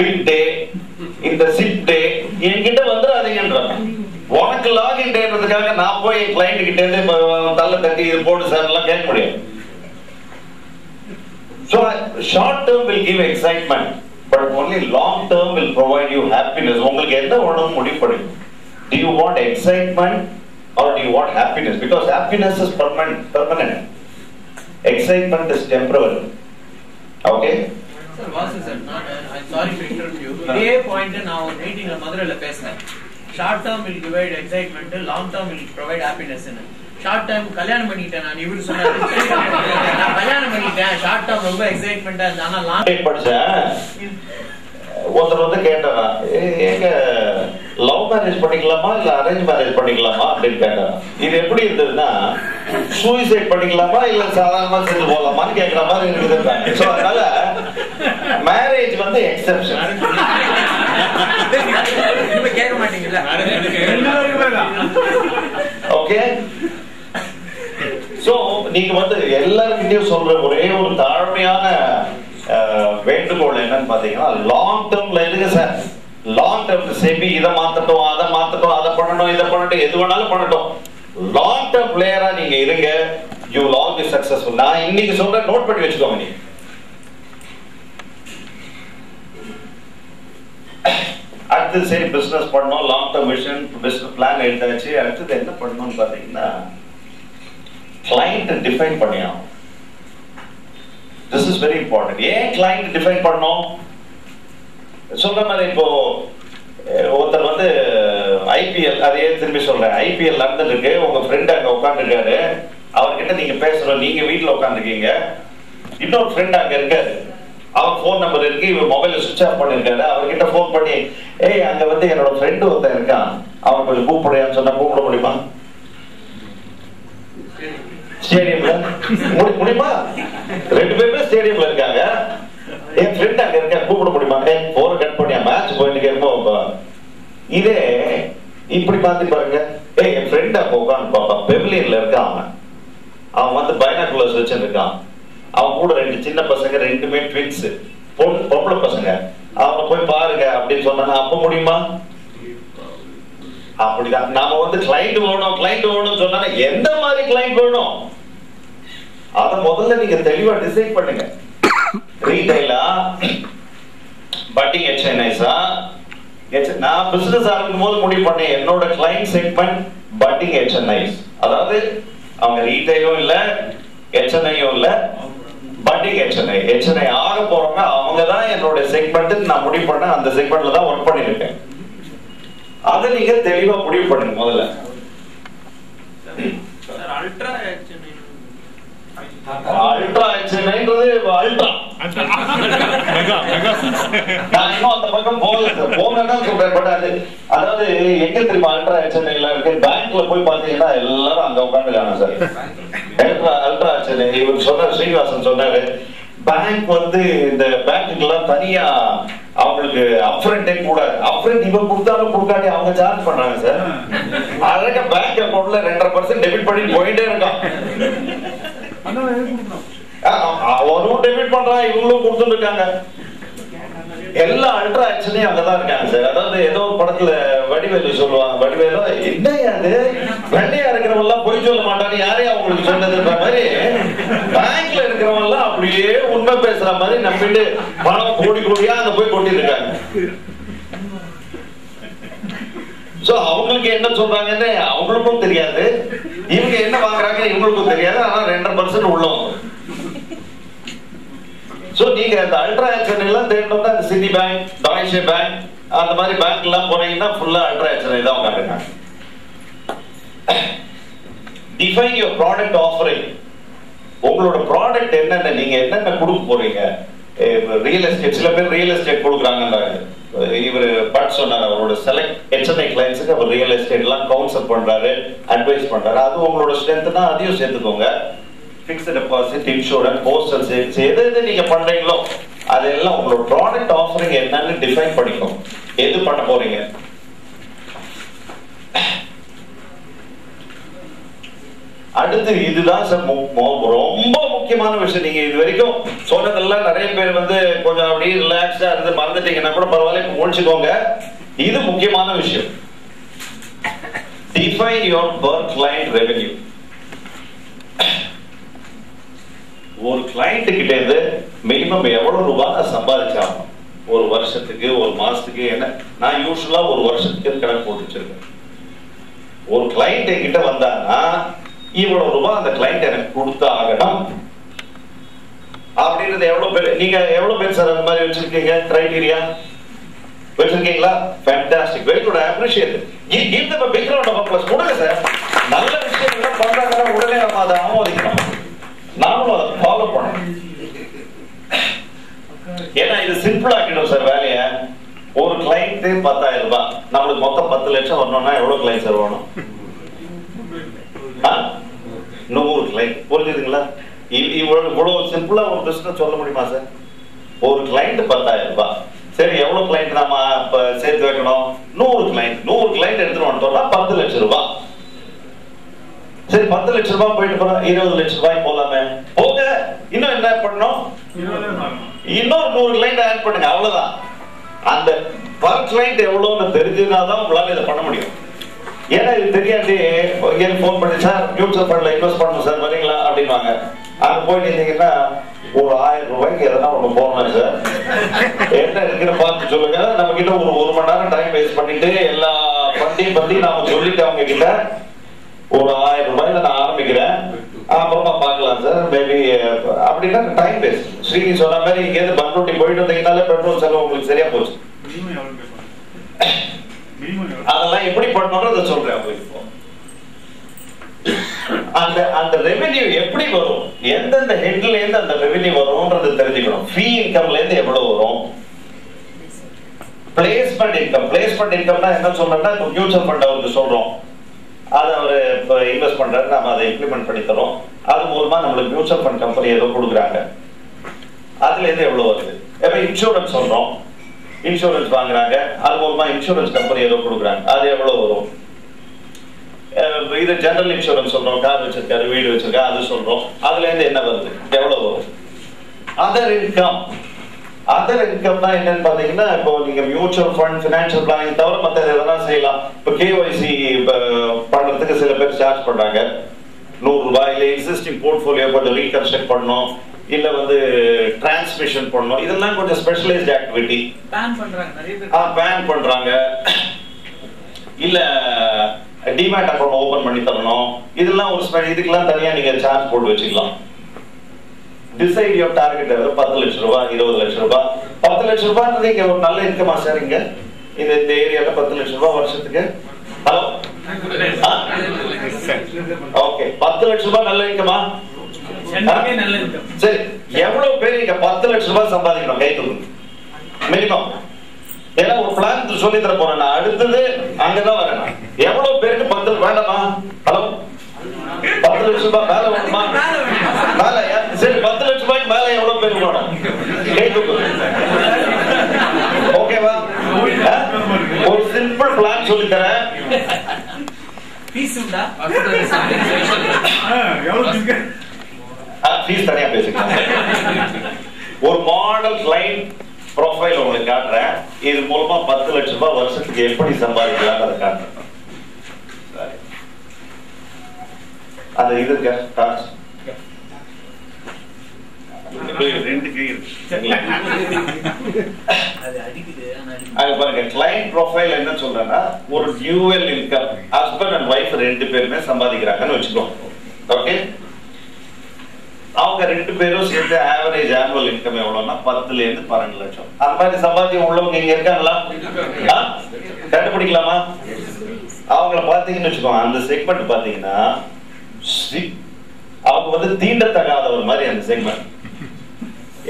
பிக் டே இந்த சிக் டே என்கிட்ட வந்துடாதீங்கன்றாங்க உனக்கு லாகின் டேன்றதுக்காக நான் போய் என் கிளைண்ட் கிட்ட இருந்து தள்ள தட்டி இது போடு சார் எல்லாம் கேட்க முடியும் so short term will give excitement but only long term will provide you happiness உங்களுக்கு எந்த உடம்பு முடிப்படும் do you want excitement or do want happiness because happiness is permanent permanent excitement is temporary okay sir Vasu sir நான் சாரி டு இன்டரப்ட் யூ இதே பாயிண்ட் நான் ஒரு மீட்டிங்ல மதுரையில பேசினேன். Short term will divide excitement long term will provide happiness short time கல்யாணம் பண்ணிட்டேன் நான் இவரு சொன்னாரு. [laughs] நான் கல்யாணம் பண்ணிட்டேன் ஷார்ட் டேர்ம் ரொம்ப எக்ஸைட்மெண்டா இருந்தது ஆனா லாங் படிச்சேன். ஒருத்தர் வந்து கேட்டாரா? "ஏ- ஏங்க லவ் மேரேஜ் பண்ணிக்கலாமா இல்ல அரேஞ்ச் மேரேஜ் பண்ணிக்கலாமா அப்படின்னு கேட்டாரா. இது எப்படி இருந்ததுன்னா சூசைட் பண்ணிக்கலாமா இல்ல சாதாரணமா செஞ்சு போகலாமான்னு கேட்கிற மாதிரி இருக்குது சோ அதனால எக்ஸெப்ஷன் கேட்க மாட்டீங்கல்ல. ஓகே சோ நீங்க வந்து எல்லாருக்கிட்டையும் சொல்ற ஒரே ஒரு தாழ்மையான வேண்டுகோள் என்னன்னு பாத்தீங்கன்னா லாங் டேர்ம்ல இருங்க சார் லாங் டேர்ம் செபி இதை மாத்தட்டும் அதை மாத்தட்டும் அதை பண்ணணும் இதை பண்ணட்டும் எது வேணாலும் பண்ணட்டும். லாங் டேர்ம் பிளேயரா நீங்க இருங்க. யூ லாங் பி சக்சஸ்ஃபுல் நான் இன்னைக்கு சொல்றேன் நோட் பண்ணி வச்சுக்கோங்க நீங்க. அடுத்து சரி பிசினஸ் பண்ணோம் long term vision business plan எழுதாச்சு அடுத்தது என்ன பண்ணணும்னு பாத்தீங்கன்னா கிளைண்ட் டிஃபைன் பண்ணியாகும் திஸ் இஸ் வெரி இம்பார்ட்டன்ட் ஏன் கிளைண்ட் டிஃபைன் பண்ணோம் சொல்ற மாதிரி இப்போ ஒருத்தர் வந்து ஐபிஎல் அதையே திரும்பி சொல்றேன்? ஐபிஎல் லண்டன் இருக்கு உங்க ஃப்ரெண்ட் அங்க உட்காந்துருக்காரு அவர்கிட்ட நீங்க பேசணும். நீங்க வீட்டுல உட்காந்துருக்கீங்க இன்னொரு ஃப்ரெண்ட் அங்க இருக்காரு. அவன் ஃபோன் நம்பர் இருக்கு இவன் மொபைல சுவிச் ஆஃப் பண்ணிருக்காரு அவர்கிட்ட ஃபோன் பண்ணி ஏய் அங்க வந்து என்னோட ஃப்ரெண்டு ஒருத்தன் இருக்கான். அவன் கொஞ்சம் கூப்பிடுறியான்னு சொன்னா கூப்பிட முடியுமா? ஸ்டேடியம்ல முடி- முடியுமா? ரெண்டு பேருமே ஸ்டேடியம்ல இருக்காங்க. என் ஃப்ரெண்ட் அங்க இருக்க கூப்பிட முடியுமா? ஏய் போற கட் பண்ணியா? மேட்ச் போயிட்டு இருப்போம் இதே இப்படி பார்த்து பாருங்க. ஏய் என் ஃப்ரெண்ட் அப்போ உட்காந்து பாப்பா பெவிலியன்ல இருக்கான் அவன். அவன் வந்து பைனாகுலர்ஸ் வச்சிருக்கான். அவன் கூட ரெண்டு சின்ன பசங்க ரெண்டுமே ட்வின்ஸ் பொண்ணு பொம்பளை பசங்க. அவங்க போய் பாருங்க அப்படின்னு சொன்னாங்க. அப்ப முடியுமா? அப்படிதான். நாம வந்து கிளைண்ட் வேணும் கிளைண்ட் வேணும்னு சொன்னா எந்த மாதிரி கிளைண்ட் வேணும்? அத முதல்ல நீங்க தெளிவா டிசைட் பண்ணுங்க. ரீட்டைலா பட்டிங் ஹெச்என்ஐஸா நான் பிசினஸ் ஆரம்பிக்கும் போது முடிவு பண்ணேன். என்னோட கிளைண்ட் செக்மெண்ட் பட்டிங் ஹெச்என்ஐஸ் அதாவது அவங்க ரீட்டைலும் இல்ல ஹெச்என்ஐயும் இல்ல. பட்டிங் எச்சனை எச்சனை ஆக போறவங்க அவங்க தான் என்னோட செக்மெண்ட் நான் முடிவு பண்ணேன் அந்த செக்மெண்ட்ல தான் ஒர்க் பண்ணிருக்கேன். அதை நீங்க தெளிவா முடிவு பண்ணுங்க முதல்ல. அல்ட்ரா அல்ட்ரா ஹெச்என்ஐன்றது அல்ட்ரா மெகா மெகா நான் இன்னும் அந்த பக்கம் போகல சார் போகலன்னா சொல்றேன் பட் அது அதாவது எங்க தெரியுமா அல்ட்ரா ஹெச்என்ஐல இருக்கு? பேங்க்ல போய் பாத்தீங்கன்னா எல்லாரும் அங்க உட்காந்துருக்காங்க சார் அல்ட்ரா அல்ட்ரா ஹெச்என்ஐ இவர் சொன்னார் ஸ்ரீனிவாசன் சொன்னாரு. பேங்க் வந்து இந்த பேங்க்குக்கெல்லாம் தனியா அவங்களுக்கு அப்ரண்டே கூட அப்ரண்ட் இவன் கொடுத்தாலும் கொடுக்காட்டி அவங்க சார்ஜ் பண்றாங்க சார் அழகா பேங்க் அக்கௌண்ட்ல ரெண்டரை பர்சன்ட் டெபிட் பண்ணி போயிட்டே இருக்கான். அவனும் டெபிட் பண்றான் இவங்களும் கொடுத்துட்டு இருக்காங்க எல்லா அல்ட்ரா அங்கதான் இருக்காங்க சார். அதாவது ஏதோ ஒரு படத்துல வடிவேலு சொல்லுவாங்க. வடிவேலு என்னையா அது வெள்ளையா இருக்கிறவங்க எல்லாம் பொய் சொல்ல மாட்டாங்க யாரையும் அவங்களுக்கு சொன்னதுன்ற மாதிரி பேங்க்ல இருக்கிறவங்க எல்லாம் அப்படியே உண்மை பேசுற மாதிரி நம்பிட்டு பணம் கோடி கோடியா அங்க போய் கொட்டிருக்காங்க சோ அவங்களுக்கு என்ன சொல்றாங்கன்னு அவங்களுக்கும் தெரியாது. இவங்க என்ன வாங்குறாங்க இவங்களுக்கும் தெரியாது. ஆனா ரெண்டரை பர்சன்ட் உள்ளவங்க. சோ நீங்க அந்த அல்ட்ரா ஆக்ஷன் எல்லாம் தேடணும்னா அந்த சிட்டி பேங்க் டாய்ஷே பேங்க் அந்த மாதிரி பேங்க் எல்லாம் போனீங்கன்னா ஃபுல்லா அல்ட்ரா ஆக்ஷன் தான் உட்காந்துருக்காங்க டிஃபைன் யுவர் ப்ராடக்ட் ஆஃபரிங் உங்களோட ப்ராடக்ட் என்னென்ன நீங்க என்னென்ன கொடுக்க போறீங்க? Eh, ரியல் எஸ்டேட் சில பேர் ரியல் எஸ்டேட் கொடுக்குறாங்கன்றாங்க. இவர் பட் சொன்னார் அவரோட செலக்ட் எச்சனை கிளைண்ட்ஸுக்கு அவர் ரியல் எஸ்டேட் எல்லாம் கவுன்சில் பண்றாரு அட்வைஸ் பண்றாரு. அது உங்களோட ஸ்ட்ரென்த்னா அதையும் சேர்த்துக்கோங்க. Fixed deposit insurance postal sales எது எது நீங்க பண்றீங்களோ அதெல்லாம் உங்களோட ப்ராடக்ட் ஆஃபரிங் என்னன்னு டிஃபைன் பண்ணிக்கணும் எது பண்ண போறீங்க? அடுத்து இதுதான் சார் ரொம்ப முக்கியமான விஷயம். நீங்க இது வரைக்கும் சொன்னதெல்லாம் நிறைய பேர் வந்து கொஞ்சம் அப்படியே ரிலாக்ஸா இருந்து மறந்துட்டீங்கன்னா கூட பரவாயில்ல முடிச்சுக்கோங்க இது முக்கியமான விஷயம். Define your per client revenue ஒரு கிளைண்ட் கிட்ட இருந்து மினிமம் எவ்வளவு ரூபாய் நான் ஒரு வருஷத்துக்கு ஒரு மாசத்துக்கு என்ன? நான் யூஸ்வலா ஒரு வருஷத்துக்கு கணக்கு போட்டு வச்சிருக்கேன். ஒரு கிளைண்ட் என்கிட்ட வந்தாங்கன்னா இவ்வளவு ரூபாய் அந்த கிளைண்ட் எனக்கு கொடுத்தா ஆகணும் அப்படின்றது எவ்வளவு பேர் நீங்க எவ்வளவு பேர் சார் அந்த மாதிரி வச்சிருக்கீங்க? கிரைடீரியா வச்சிருக்கீங்களா? Fantastic very good appreciate give them big நம்ம ஆஃப் கொடுங்க சார். நல்ல விஷயம் என்ன பண்றாங்கன்னா உடனே நம்ம அதை ஆமோதிக்கணும். நாமளும் அதை ஃபாலோ பண்ணணும். ஏன்னா இது சிம்பிள் ஆக்கிடும் சார் வேலைய. ஒரு கிளைண்ட் பத்தாயிரம் ரூபாய். நம்மளுக்கு மொத்தம் பத்து லட்சம் வரணும்னா எவ்வளவு கிளைண்ட் சார் வேணும் நூறு கிளைண்ட் புரிஞ்சுதுங்களா? இவ்வளவு இவ்வளவு சிம்பிளா ஒரு பிசினஸ் சொல்ல முடியுமா சார் ஒரு கிளைண்ட் பத்தாயிரம் ரூபாய். சரி எவ்வளவு கிளைண்ட் நாம இப்ப சேர்த்து வைக்கணும்? நூறு கிளைண்ட் நூறு கிளைண்ட் எடுத்துட்டு வந்துட்டோம்னா பத்து லட்சம் ரூபாய். சரி பத்து லட்சம் ரூபாய் போயிட்டு போறோம் இருபது லட்சம் ரூபாய் போலாமே போக இன்னும் என்ன பண்ணணும்? இன்னொரு நூறு கிளைண்ட் ஆட் பண்ணுங்க அவ்வளவுதான். அந்த பர் கிளைண்ட் எவ்வளவுன்னு தெரிஞ்சுனாதான் உங்களால இதை பண்ண முடியும். ஏன்னா இது தெரியாதே எங்கேயும் ஃபோன் பண்ணி சார் மியூச்சுவல் ஃபண்ட்ல இன்வெஸ்ட் பண்ணணும் சார் வரீங்களா? அப்படின்வாங்க அங்க போயிட்டு இருந்தீங்கன்னா ஒரு ஆயிரம் ரூபாய்க்கு எதனா ஒண்ணு போடணும் சார். என்ன இருக்குன்னு பார்த்து சொல்லுங்க. நம்ம கிட்ட ஒரு ஒரு மணி நேரம் டைம் வேஸ்ட் பண்ணிட்டு எல்லா ஃபண்டையும் பத்தி நாம சொல்லிட்டு அவங்க கிட்ட ஒரு ஆயிரம் ரூபாயில நான் ஆரம்பிக்கிறேன். அப்புறமா பார்க்கலாம் சார். மேபி அப்படின்னா டைம் வேஸ்ட் ஸ்ரீ சொன்ன மாதிரி இங்கேருந்து பண்ருட்டி போயிட்டு வந்தீங்கனாலே பெட்ரோல் செலவு உங்களுக்கு சரியா போச்சு. அதெல்லாம் எப்படி பண்ணணும்னு சொல்றேன் உங்களுக்கு இப்போ. அந்த அந்த ரெவென்யூ எப்படி வரும்? எந்தெந்த ஹெட்ல இருந்து அந்த ரெவென்யூ வரும்ன்றது தெரிஞ்சுக்கணும். ஃபீ இன்கம்ல இருந்து எவ்வளவு வரும்? பிளேஸ்மெண்ட் இன்கம் பிளேஸ்மெண்ட் இன்கம்னா என்ன சொல்றேன்னா இப்போ மியூச்சுவல் ஃபண்ட் அவருக்கு சொல்றோம். அதை அவர் இப்போ இன்வெஸ்ட் பண்றாரு நம்ம அதை இம்ப்ளிமெண்ட் பண்ணி தரோம். அது மூலமா நம்மளுக்கு மியூச்சுவல் ஃபண்ட் கம்பெனி ஏதோ கொடுக்குறாங்க. அதுல இருந்து எவ்வளவு வருது? இப்போ இன்சூரன்ஸ் சொல்றோம். இன்சூரன்ஸ் வாங்குறாங்க. அது மூலமா இன்சூரன்ஸ் கம்பெனி ஏதோ கொடுக்குறாங்க. அது எவ்வளவு வரும்? இது ஜெனரல் இன்சூரன்ஸ் சொல்றோம். கார் வச்சிருக்காரு வீடு வச்சிருக்காரு அது சொல்றோம். அதுல இருந்து என்ன வருது? எவ்வளவு வரும்? அதர் இன்கம் அதர் இன்கம்னா என்னன்னு பாத்தீங்கன்னா இப்போ நீங்க மியூச்சுவல் ஃபண்ட் ஃபினான்ஷியல் பிளானிங் தவிர மத்த எதனா செய்யலாம். இப்போ கேஒய்சி பண்றதுக்கு சில பேர் சார்ஜ் பண்றாங்க. நூறு ரூபாய் இல்ல எக்ஸிஸ்டிங் போர்ட்ஃபோலியோ கொஞ்சம் ரீகன்ஸ்ட்ரக்ட் பண்ணணும். இல்ல வந்து டிரான்ஸ்மிஷன் பண்ணணும். இதெல்லாம் கொஞ்சம் ஸ்பெஷலைஸ்ட் ஆக்டிவிட்டி பேன் பண்றாங்க. இல்ல டிமேட் அக்கௌண்ட் ஓபன் பண்ணி தரணும். இதெல்லாம் ஒரு இதுக்கெல்லாம் தனியா நீங்க சார்ஜ் போட்டு வச்சுக்கலாம். டிசைட் யோர் டார்கெட் பத்து லட்சம் ரூபாய் இருபது லட்சம் ரூபாய் பத்து லட்சம் ரூபாய் நீங்க ஒரு நல்ல இன்கமா சார் இங்க. இந்த இந்த ஏரியால பத்து லட்சம் ரூபாய் வருஷத்துக்கு. ஹலோ ஓகே பத்து லட்சம் ரூபாய் நல்ல இன்கமா. சரி. எவ்வளவு பேர் இங்க பத்து லட்சம் ரூபாய் சம்பாதிக்கணும்? கை மினிமம் ஏன்னா ஒரு பிளான் சொல்லி தர போறேன். நான் அடுத்தது அங்கதான் வரேன். எவ்வளவு பேருக்கு பத்து வேண்டாமா? ஹலோ? பத்து லட்சம் ரூபாய் மேல வேணுமா? மேல சரி பத்து லட்சம் ரூபாய்க்கு மேல எவ்வளவு பேர் வேணும் ஓகேவா? ஒரு சிம்பிள் பிளான் சொல்லி தரேன். ஒரு மாடல் கிளைண்ட் ப்ரொஃபைல் உங்களுக்கு காட்டுறேன். இது மூலமா பத்து லட்சம் ரூபாய் வருஷத்துக்கு எப்படி சம்பாதிக்கலாம் அதை காட்டுறேன். இது? அது. அங்க பாருங்க கிளைண்ட் ப்ரொஃபைல் என்ன சொல்றேன்னா ஒரு dual income husband and wife ரெண்டு பேருமே சம்பாதிக்கிறாங்கன்னு வச்சுக்கோ ஓகே அவங்க ரெண்டு பேரும் சேர்ந்து ஆவரேஜ் ஆனுவல் இன்கம் எவ்வளவுன்னா பத்துல இருந்து பன்னெண்டு லட்சம். அந்த மாதிரி சம்பாத்தியம் உள்ளவங்க இங்க இருக்காங்களா? கண்டுபிடிக்கலாமா? அவங்கள பாத்தீங்கன்னு வச்சுக்கோங்க அந்த செக்மெண்ட் பாத்தீங்கன்னா அவங்க வந்து தீண்டத்தகாத ஒரு மாதிரி அந்த செக்மெண்ட்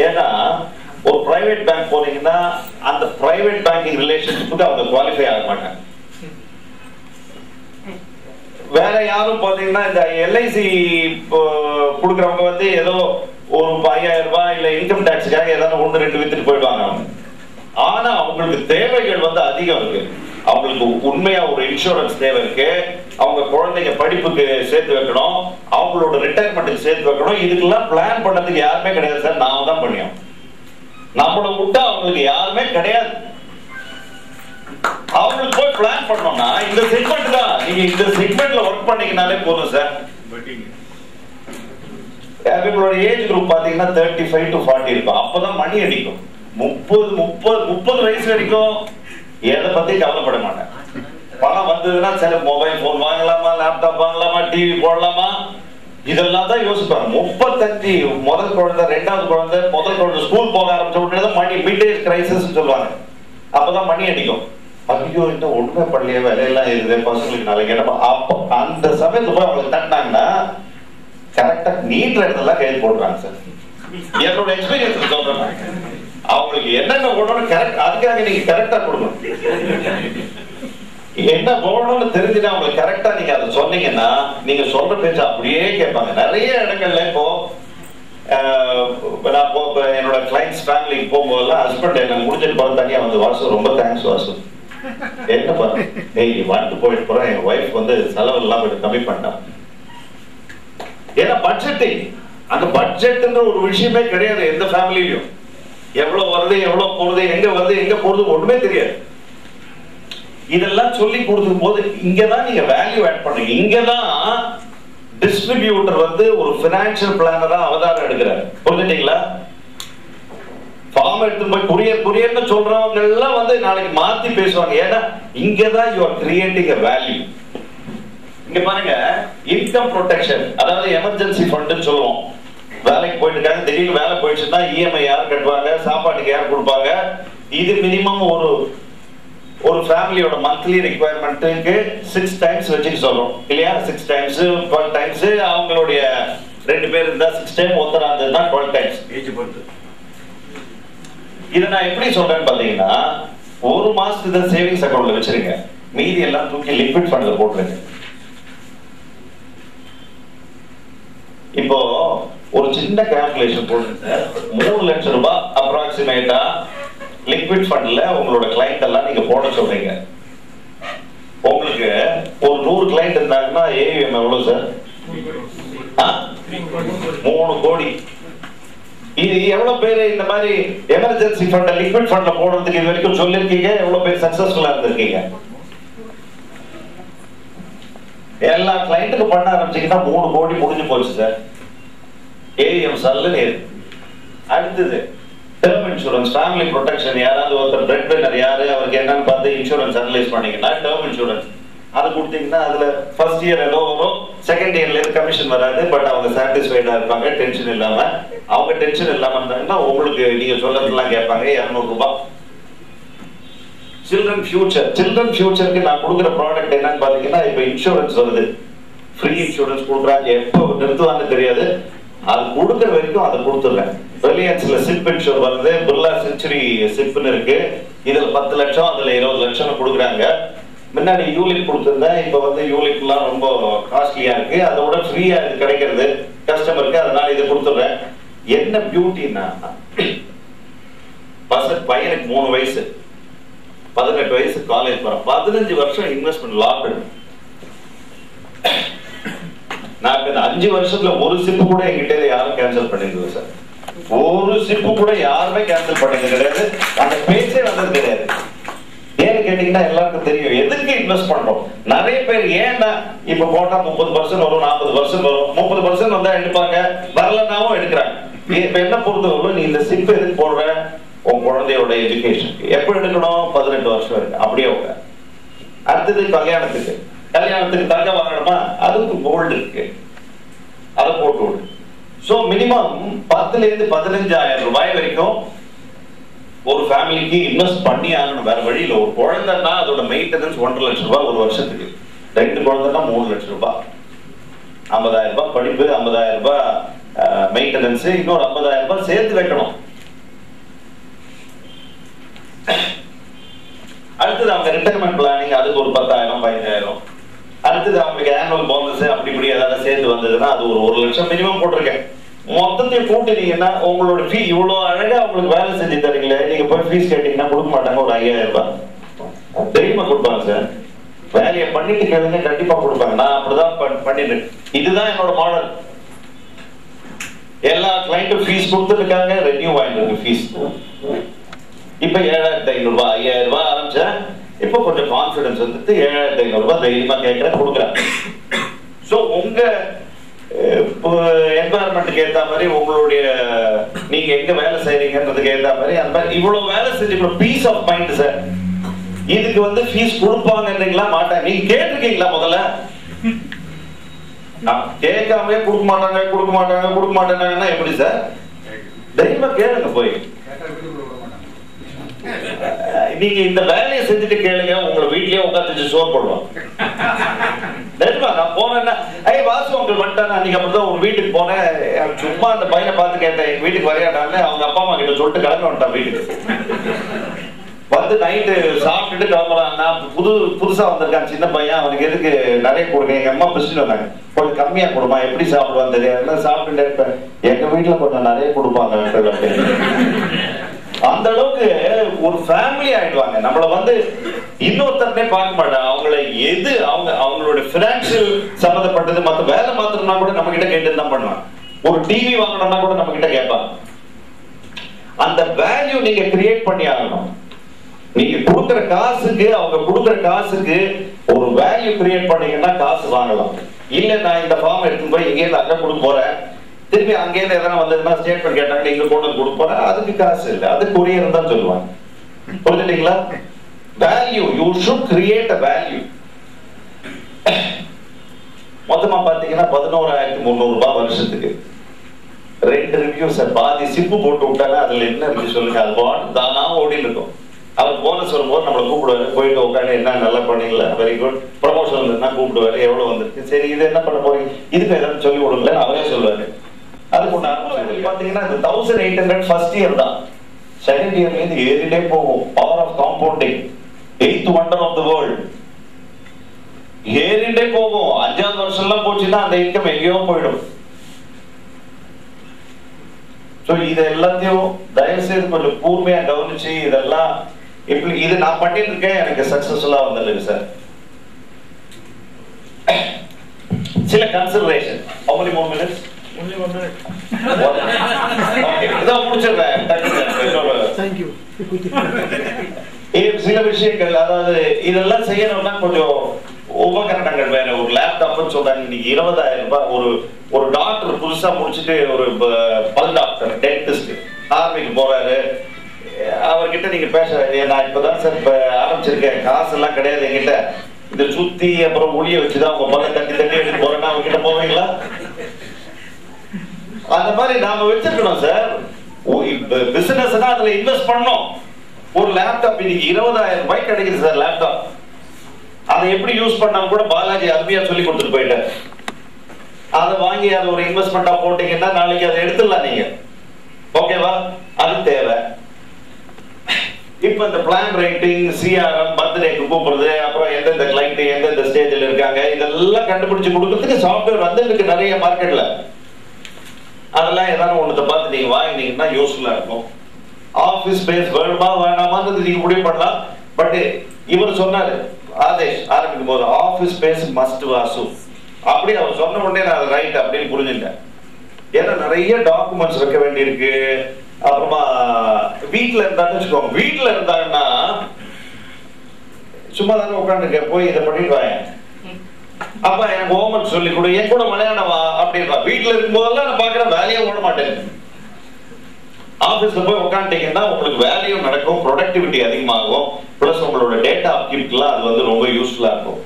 ஏன்னா ஒரு பிரைவேட் பேங்க் போனீங்கன்னா அந்த பிரைவேட் பேங்கிங் ரிலேஷன்ஷிப்புக்கு அவங்க குவாலிஃபை ஆக மாட்டாங்க. வேற யாரும் பாத்தீங்கன்னா இந்த எல்ஐசி கொடுக்குறவங்க வந்து ஏதோ ஒரு ஐயாயிரம் ரூபாய் இல்ல இன்கம் டாக்ஸுக்காக ஏதாவது ஒன்று ரெண்டு வித்துட்டு போயிடுவாங்க. ஆனா அவங்களுக்கு தேவைகள் வந்து அதிகம் இருக்கு. அவங்களுக்கு உண்மையா ஒரு இன்சூரன்ஸ் தேவை இருக்கு. அவங்க குழந்தைங்க படிப்புக்கு சேர்த்து வைக்கணும். அவங்களோட ரிட்டையர்மெண்ட்டுக்கு சேர்த்து வைக்கணும். இதுக்கெல்லாம் பிளான் பண்ணதுக்கு யாருமே கிடையாது சார். நாம தான் பண்ணியோம் நம்மள விட்டா அவங்களுக்கு யாருமே கிடையாது. அவங்களுக்கு போய் பிளான் பண்ணோம்னா இந்த செக்மெண்ட் தான். நீங்க இந்த செக்மெண்ட்ல ஒர்க் பண்ணீங்கனாலே போதும் சார் இவங்களோட ஏஜ் குரூப் பாத்தீங்கன்னா தேர்ட்டி ஃபைவ் டு ஃபார்ட்டி இருக்கும். அப்பதான் மணி அடிக்கும். முப்பது முப்பது முப்பது வயசு வரைக்கும் எதை பத்தி கவலைப்பட மாட்டேன். பணம் வந்ததுன்னா சில மொபைல் போன் வாங்கலாமா லேப்டாப் வாங்கலாமா டிவி போடலாமா? இதெல்லாம் தான் யோசிப்பாங்க. முப்பத்தஞ்சு முதல் குழந்தை ரெண்டாவது குழந்தை முதல் குழந்தை ஸ்கூல் போக ஆரம்பிச்ச உடனே தான் மணி மிட் ஏஜ் கிரைசிஸ் சொல்லுவாங்க. அப்பதான் மணி அடிக்கும். ஐயோ இந்த ஒண்ணுமே பண்ணலையே வேலையெல்லாம் இருக்குது பசங்களுக்கு நாளைக்கு என்ன அப்போ அந்த சமயத்துல போய் அவங்களுக்கு தட்டினாங்கன்னா கரெக்டா நீட் இடத்துல கையில் போடுறாங்க சார். என்னோட எக்ஸ்பீரியன்ஸ் சொல்றேன் அவங்களுக்கு என்னென்ன போடணும் கரெக்ட் அதுக்காக நீங்க கரெக்டா கொடுக்கணும். என்ன போடணும்னு தெரிஞ்சுன்னா அவங்களுக்கு கரெக்டா நீங்க அதை சொன்னீங்கன்னா நீங்க சொல்ற பேச்சு அப்படியே கேட்பாங்க. நிறைய இடங்கள்ல இப்போ நான் போ என்னோட கிளைண்ட்ஸ் ஃபேமிலிக்கு போகும்போதெல்லாம் ஹஸ்பண்ட் என்ன முடிஞ்சிட்டு போகிறது தனியாக வந்து வாசு. ரொம்ப தேங்க்ஸ் வாசு. என்ன பண்ண ஏய் போயிட்டு போறேன். என் ஒய்ஃப் வந்து செலவெல்லாம் கொஞ்சம் கம்மி பண்ணிட்டான் ஏன்னா பட்ஜெட்டிங் அந்த பட்ஜெட்ன்ற ஒரு விஷயமே கிடையாது எந்த ஃபேமிலிலையும் எவ்வளவு வருது எவ்வளவு போறது எங்க வருது எங்க போகுது ஒண்ணுமே தெரியாது. இதெல்லாம் சொல்லி கொடுக்கும் போது இங்கதான் நீங்க வேல்யூ ஆட் பண்றீங்க இங்கதான் டிஸ்ட்ரிபியூட்டர் வந்து ஒரு பினான்சியல் பிளானரா அவதாரம் எடுக்கிறார். புரிஞ்சுட்டீங்களா? ஃபார்ம் எடுத்து போய் புரிய புரியன்னு சொல்றவங்க எல்லாம் வந்து நாளைக்கு மாத்தி பேசுவாங்க. ஏன்னா இங்கதான் you are creating a value இங்க பாருங்க இன்கம் ப்ரொடெக்ஷன் அதாவது எமர்ஜென்சி ஃபண்டுன்னு சொல்லுவோம். வேலைக்கு போயிட்டு இருக்காங்க திடீர்னு வேலை போயிடுச்சுன்னா இஎம்ஐ யார் கட்டுவாங்க சாப்பாட்டுக்கு யார் கொடுப்பாங்க? இது மினிமம் ஒரு ஒரு ஃபேமிலியோட மந்த்லி ரெக்குவயர்மெண்ட்டுக்கு சிக்ஸ் டைம்ஸ் வச்சுக்க சொல்றோம். இல்லையா? சிக்ஸ் டைம்ஸ் டுவெல் டைம்ஸ் அவங்களுடைய ரெண்டு பேர் இருந்தா சிக்ஸ் டைம் ஒருத்தராக இருந்ததுன்னா டுவெல் டைம்ஸ் ஏஜ் பொறுத்து. இது நான் எப்படி சொல்றேன்னு பாத்தீங்கன்னா ஒரு மாசத்துக்கு தான் சேவிங்ஸ் அக்கௌண்ட்ல வச்சிருங்க. மீதி எல்லாம் தூக்கி லிக்விட் ஃபண்ட்ல போட்டுருங்க. இப்போ ஒரு சின்ன கால்குலேஷன் போட்டு மூணு லட்சம் ரூபாய் அப்ராக்சிமேட்டா லிக்விட் ஃபண்ட்ல உங்களோட கிளைண்ட் எல்லாம் நீங்க போட சொல்றீங்க. உங்களுக்கு ஒரு நூறு கிளைண்ட் இருந்தாங்கன்னா ஏவிஎம் எவ்வளவு சார் மூணு கோடி. இது எவ்வளவு பேர் இந்த மாதிரி எமர்ஜென்சி ஃபண்ட் லிக்விட் ஃபண்ட்ல போடுறதுக்கு இது வரைக்கும் சொல்லிருக்கீங்க எவ்வளவு பேர் சக்சஸ்ஃபுல்லா இருந்திருக்கீங்க? எல்லா கிளைண்ட்டுக்கு பண்ண ஆரம்பிச்சீங்கன்னா மூணு கோடி முடிஞ்சு போச்சு சார் ஏஎம் சல்லுன்னு இருக்கு. அடுத்தது டேர்ம் இன்சூரன்ஸ் ஃபேமிலி ப்ரொடெக்ஷன் யாராவது ஒருத்தர் பிரெட் வின்னர் யாரு அவருக்கு என்னன்னு பார்த்து இன்சூரன்ஸ் அனலைஸ் பண்ணீங்கன்னா டேர்ம் இன்சூரன்ஸ் அது கொடுத்தீங்கன்னா அதுல ஃபர்ஸ்ட் இயர் ஏதோ வரும் செகண்ட் இயர்ல இருந்து கமிஷன் வராது பட் அவங்க சாட்டிஸ்ஃபைடா இருப்பாங்க டென்ஷன் இல்லாம. அவங்க டென்ஷன் இல்லாம இருந்தாங்கன்னா உங்களுக்கு நீங்க சொல்றதெல்லாம் கேட்பாங்க இருநூறு ரூபாய். சில்ட்ரன் ஃபியூச்சர் சில்ட்ரன் ஃபியூச்சருக்கு நான் கொடுக்குற ப்ராடக்ட் என்னன்னு பாத்தீங்கன்னா இப்ப இன்சூரன்ஸ் வருது. ஃப்ரீ இன்சூரன்ஸ் கொடுக்குறாங்க. எப்போ நிறுத்துவான்னு தெரியாது. அது கொடுக்குற வரைக்கும் அதை கொடுத்துடுறேன். ரிலையன்ஸ்ல சிப் இன்சூர் வருது. பிர்லா செஞ்சுரி சிப்னு இருக்கு. இதுல பத்து லட்சம் அதுல இருபது லட்சம் கொடுக்குறாங்க. முன்னாடி யூலிட் கொடுத்துருந்தேன் இப்போ வந்து யூலிட்லாம் ரொம்ப காஸ்ட்லியா இருக்கு. அதோட ஃப்ரீயா இது கிடைக்கிறது கஸ்டமருக்கு அதனால இதை கொடுத்துட்றேன். என்ன பியூட்டின்னா பசங்க பையனுக்கு மூணு வயசு பதினெட்டு வயசு காலேஜ் போகிறேன் பதினஞ்சு வருஷம் இன்வெஸ்ட்மெண்ட் லாக் நான் இந்த அஞ்சு வருஷத்துல ஒரு சிப்பு கூட என்கிட்ட யாரும் கேன்சல் பண்ணிருந்தது சார் ஒரு சிப்பு கூட யாருமே கேன்சல் பண்ணது கிடையாது. அந்த பேச்சே வந்தது கிடையாது. ஏன்னு கேட்டீங்கன்னா எல்லாருக்கும் தெரியும். எதுக்கு இன்வெஸ்ட் பண்றோம்? நிறைய பேர் ஏன்னா இப்ப போட்டா முப்பது பர்சன்ட் வரும் நாற்பது பர்சன்ட் வரும். முப்பது பர்சன்ட் வந்தா எடுப்பாங்க. வரலனாவும் எடுக்கிறாங்க. இப்ப என்ன பொறுத்தவரை நீ இந்த சிப் எதுக்கு போடுற? உன் குழந்தையோட எஜுகேஷன் எப்ப எடுக்கணும்? பதினெட்டு வருஷம் இருக்கு அப்படியே உங்க அடுத்தது கல்யாணத்துக்கு. கல்யாணத்துக்கு தங்க வாங்கணுமா? அதுக்கு கோல்டு இருக்கு. அதை போட்டு விடு. ஸோ மினிமம் பத்துல இருந்து பதினஞ்சாயிரம் ரூபாய் வரைக்கும் ஒரு ஃபேமிலிக்கு இன்வெஸ்ட் பண்ணி ஆகணும். வேற வழியில ஒரு குழந்தைன்னா அதோட மெயின்டெனன்ஸ் ஒன்றரை லட்சம் ரூபாய் ஒரு வருஷத்துக்கு. ரெண்டு குழந்தைன்னா மூணு லட்சம் ரூபாய். ஐம்பதாயிரம் ரூபாய் படிப்பு ஐம்பதாயிரம் ரூபாய் மெயின்டெனன்ஸ் இன்னொரு ஐம்பதாயிரம் ரூபாய் சேர்த்து வைக்கணும். அடுத்தது அவங்க ரிட்டைர்மெண்ட் பிளானிங் அதுக்கு ஒரு பத்தாயிரம் பதினஞ்சாயிரம். அடுத்தது அவங்களுக்கு ஆனுவல் போனஸ் அப்படி இப்படி ஏதாவது சேர்த்து வந்ததுன்னா அது ஒரு ஒரு லட்சம் மினிமம் போட்டிருக்கேன். மொத்தத்தையும் கூட்டினீங்கன்னா உங்களோட ஃபீ இவ்வளவு அழகா உங்களுக்கு வேலை செஞ்சு தரீங்களே நீங்க போய் ஃபீஸ் கேட்டீங்கன்னா கொடுக்க மாட்டாங்க ஒரு ஐயாயிரம் ரூபாய். தெரியுமா கொடுப்பாங்க சார். வேலையை பண்ணிட்டு கேளுங்க கண்டிப்பா கொடுப்பாங்க. நான் அப்படிதான் பண்- பண்ணிட்டு இதுதான் என்னோட மாடல் எல்லா கிளைண்ட்டும் ஃபீஸ் கொடுத்துருக்காங்க ரெனியூ வாங்கிட்டு ஃபீஸ் இப்ப ஏழாயிரத்தி ஐநூறு ரூபாய் ஐயாயிரம் ரூபாய் ஆரம்பிச்சேன் இப்ப கொஞ்சம் கான்பிடன்ஸ் வந்துட்டு ஏழாயிரத்தி ஐநூறு ரூபாய் தைரியமா கேட்கிறேன் கொடுக்குறேன். சோ உங்க என்வாயர்மெண்ட்டுக்கு ஏற்ற மாதிரி உங்களுடைய நீங்க எங்க வேலை செய்றீங்கன்றதுக்கு ஏற்ற மாதிரி அந்த மாதிரி இவ்வளவு வேலை செஞ்சு பீஸ் ஆஃப் மைண்ட் சார் இதுக்கு வந்து ஃபீஸ் கொடுப்பாங்கன்றீங்களா மாட்டாங்க நீங்க கேட்டிருக்கீங்களா முதல்ல? நான் கேட்காமலே கொடுக்க மாட்டாங்க கொடுக்க மாட்டாங்க கொடுக்க மாட்டாங்கன்னா எப்படி சார் தைரியமா கேளுங்க போய். [laughs] நீங்க இந்த வேலையை செஞ்சுட்டு கேளுங்க உங்களை வீட்லயே உட்காந்து சோர் போடுவான் நிஜமா நான் போனேன்னா ஐ வாசு உங்க நான் அன்னைக்கு அப்படிதான் ஒரு வீட்டுக்கு போனேன். சும்மா அந்த பையனை பார்த்து கேட்டேன் எங்க வீட்டுக்கு வரையாடான்னு அவங்க அப்பா அம்மா கிட்ட சொல்லிட்டு கிளம்ப வந்துட்டான் வீட்டுக்கு. வந்து நைட்டு சாப்பிட்டுட்டு கிளம்புறான் புது புதுசா வந்திருக்கான் சின்ன பையன். அவனுக்கு எதுக்கு நிறைய கொடுங்க. எங்க அம்மா பிரிச்சுட்டு வந்தாங்க. கொஞ்சம் கம்மியா கொடுமா எப்படி சாப்பிடுவான் தெரியாது. சாப்பிட்டு இருப்பேன். எங்க வீட்டுல கொஞ்சம் நிறைய கொடுப்பாங்க அந்த அளவுக்கு ஒரு ஃபேமிலி ஆயிடுவாங்க. நம்மள வந்து இன்னொருத்தரனே பார்க்க மாட்டாங்க அவங்கள எது அவங்க அவங்களோட பினான்சியல் சம்மந்தப்பட்டது மத்த வேலை மாத்திரம்னா கூட நம்ம கிட்ட கேட்டு தான் பண்ணுவாங்க. ஒரு டிவி வாங்கணும்னா கூட நம்ம கிட்ட கேட்பாங்க. அந்த வேல்யூ நீங்க கிரியேட் பண்ணி ஆகணும். நீங்க கொடுக்குற காசுக்கு அவங்க கொடுக்குற காசுக்கு ஒரு வேல்யூ கிரியேட் பண்ணீங்கன்னா காசு வாங்கலாம். இல்ல நான் இந்த ஃபார்ம் எடுத்து போய் இங்கே அங்க கொடுக்க போறேன். திருப்பி அங்கேருந்து எதனா வந்ததுன்னா ஸ்டேட்மெண்ட் கேட்டாங்க இங்க கொண்டு வந்து கொடுப்போம் அதுக்கு காசு இல்லை. அது கொரியர் தான் சொல்லுவாங்க. புரிஞ்சுட்டீங்களா? Value you should create a value மொத்தமா பாத்தீங்கன்னா பதினோராயிரத்தி முந்நூறு ரூபாய் வருஷத்துக்கு. ரெண்டு ரிவ்யூஸ் பாதி சிப்பு போட்டு விட்டாங்க அதுல என்ன இருக்கு சொல்லுங்க? அது பாட்டு தானா ஓடி இருக்கும். அவர் போனஸ் வரும்போது நம்மளை கூப்பிடுவாரு. போயிட்டு உட்காந்து என்ன நல்லா பண்ணீங்களா? வெரி குட் ப்ரமோஷன் வந்ததுன்னா கூப்பிடுவாரு. எவ்வளவு வந்திருக்கு? சரி இது என்ன பண்ண போறீங்க? இதுக்கு ஏதாவது சொல்லி கொடுங்களேன் அவரே சொல்லுவாரு. அதுக்கு ஒன்று பாத்தீங்கன்னா இந்த thousand eight hundred first year தான். செகண்ட் இயர்ல இருந்து ஏறிட்டே போகும் power of compounding eighth wonder of the world ஏறிட்டே போகும் அஞ்சாவது வருஷம் எல்லாம் போச்சுன்னா அந்த இன்கம் எங்கேயோ போயிடும். ஸோ இது எல்லாத்தையும் தயவு செய்து கொஞ்சம் கூர்மையா கவனிச்சு இதெல்லாம் இப்படி இது நான் பண்ணிட்டு இருக்கேன். எனக்கு சக்சஸ்ஃபுல்லா வந்திருக்கு சார் சில கன்சிடரேஷன் many more minutes? [laughs] சில விஷயங்கள் அதாவது இதெல்லாம் செய்யணும்னா கொஞ்சம் உபகரணங்கள் வேற ஒரு லேப்டாப்னு சொல்றாங்க இன்னைக்கு இருபதாயிரம் ரூபாய். ஒரு ஒரு டாக்டர் புதுசா முடிச்சுட்டு ஒரு பல் டாக்டர் டென்டிஸ்ட் ஆர்மிக்கு போறாரு. அவர்கிட்ட நீங்க பேச நான் இப்பதான் சார் இப்ப ஆரம்பிச்சிருக்கேன். காசு எல்லாம் கிடையாது என்கிட்ட. இதை சுத்தி அப்புறம் ஒளிய வச்சுதான் உங்க பல்ல தட்டி தட்டி எடுத்து போறேன்னா அவங்க கிட்ட போவீங்களா? அந்த மாதிரி நாம வச்சிருக்கணும் சார் பிசினஸ்னா அதுல இன்வெஸ்ட் பண்ணணும். ஒரு லேப்டாப் இன்னைக்கு இருபதாயிரம் ரூபாய் கிடைக்குது சார் லேப்டாப் அதை எப்படி யூஸ் பண்ணாம கூட பாலாஜி அருமையா சொல்லி கொடுத்துட்டு போயிட்டார். அதை வாங்கி அதை ஒரு இன்வெஸ்ட்மெண்டா போட்டீங்கன்னா நாளைக்கு அதை எடுத்துடலாம் நீங்க. ஓகேவா? அது தேவை. இப்ப இந்த பிளான் ரைட்டிங் சிஆர்எம் பர்த்டேக்கு கூப்பிடுறது அப்புறம் எந்தெந்த கிளைண்ட் எந்தெந்த ஸ்டேஜில் இருக்காங்க இதெல்லாம் கண்டுபிடிச்சு கொடுக்கறதுக்கு சாஃப்ட்வேர் வந்து இருக்கு நிறைய மார்க்கெட்ல நீங்க வாங்கினீங்கன்னா யூஸ்ஃபுல்லா இருக்கும். ஆபீஸ் ஸ்பேஸ் வேணுமா வேணாமான்றது நீங்க முடிவு பண்ணலாம். பட் இவர் சொன்னாரு ஆதேஷ் ஆரம்பிக்கும் போது ஆபீஸ் ஸ்பேஸ் மஸ்ட் வாசு அப்படி அவர் சொன்ன உடனே நான் ரைட் அப்படின்னு புரிஞ்சுட்டேன் ஏன்னா நிறைய டாக்குமெண்ட்ஸ் வைக்க வேண்டியிருக்கு. அப்புறமா வீட்டில் இருந்தான்னு வச்சுக்கோங்க. வீட்டில் இருந்தாங்கன்னா சும்மா தானே உட்காந்துருக்கேன் போய் இதை பண்ணிட்டு வாங்க. அப்ப எனக்கு ஹோம்ஒர்க் சொல்லி கொடு என் கூட மலையாளவா அப்படின்றா வீட்டுல இருக்கும்போதெல்லாம் நான் பாக்குறேன் வேலையே ஓட மாட்டேன். ஆஃபீஸில் போய் உட்காந்துட்டீங்கன்னா உங்களுக்கு வேலையும் நடக்கும் ப்ரொடக்டிவிட்டி அதிகமாகும். பிளஸ் உங்களோட டேட்டா அப்கிப்ட்லாம் அது வந்து ரொம்ப யூஸ்ஃபுல்லா இருக்கும்.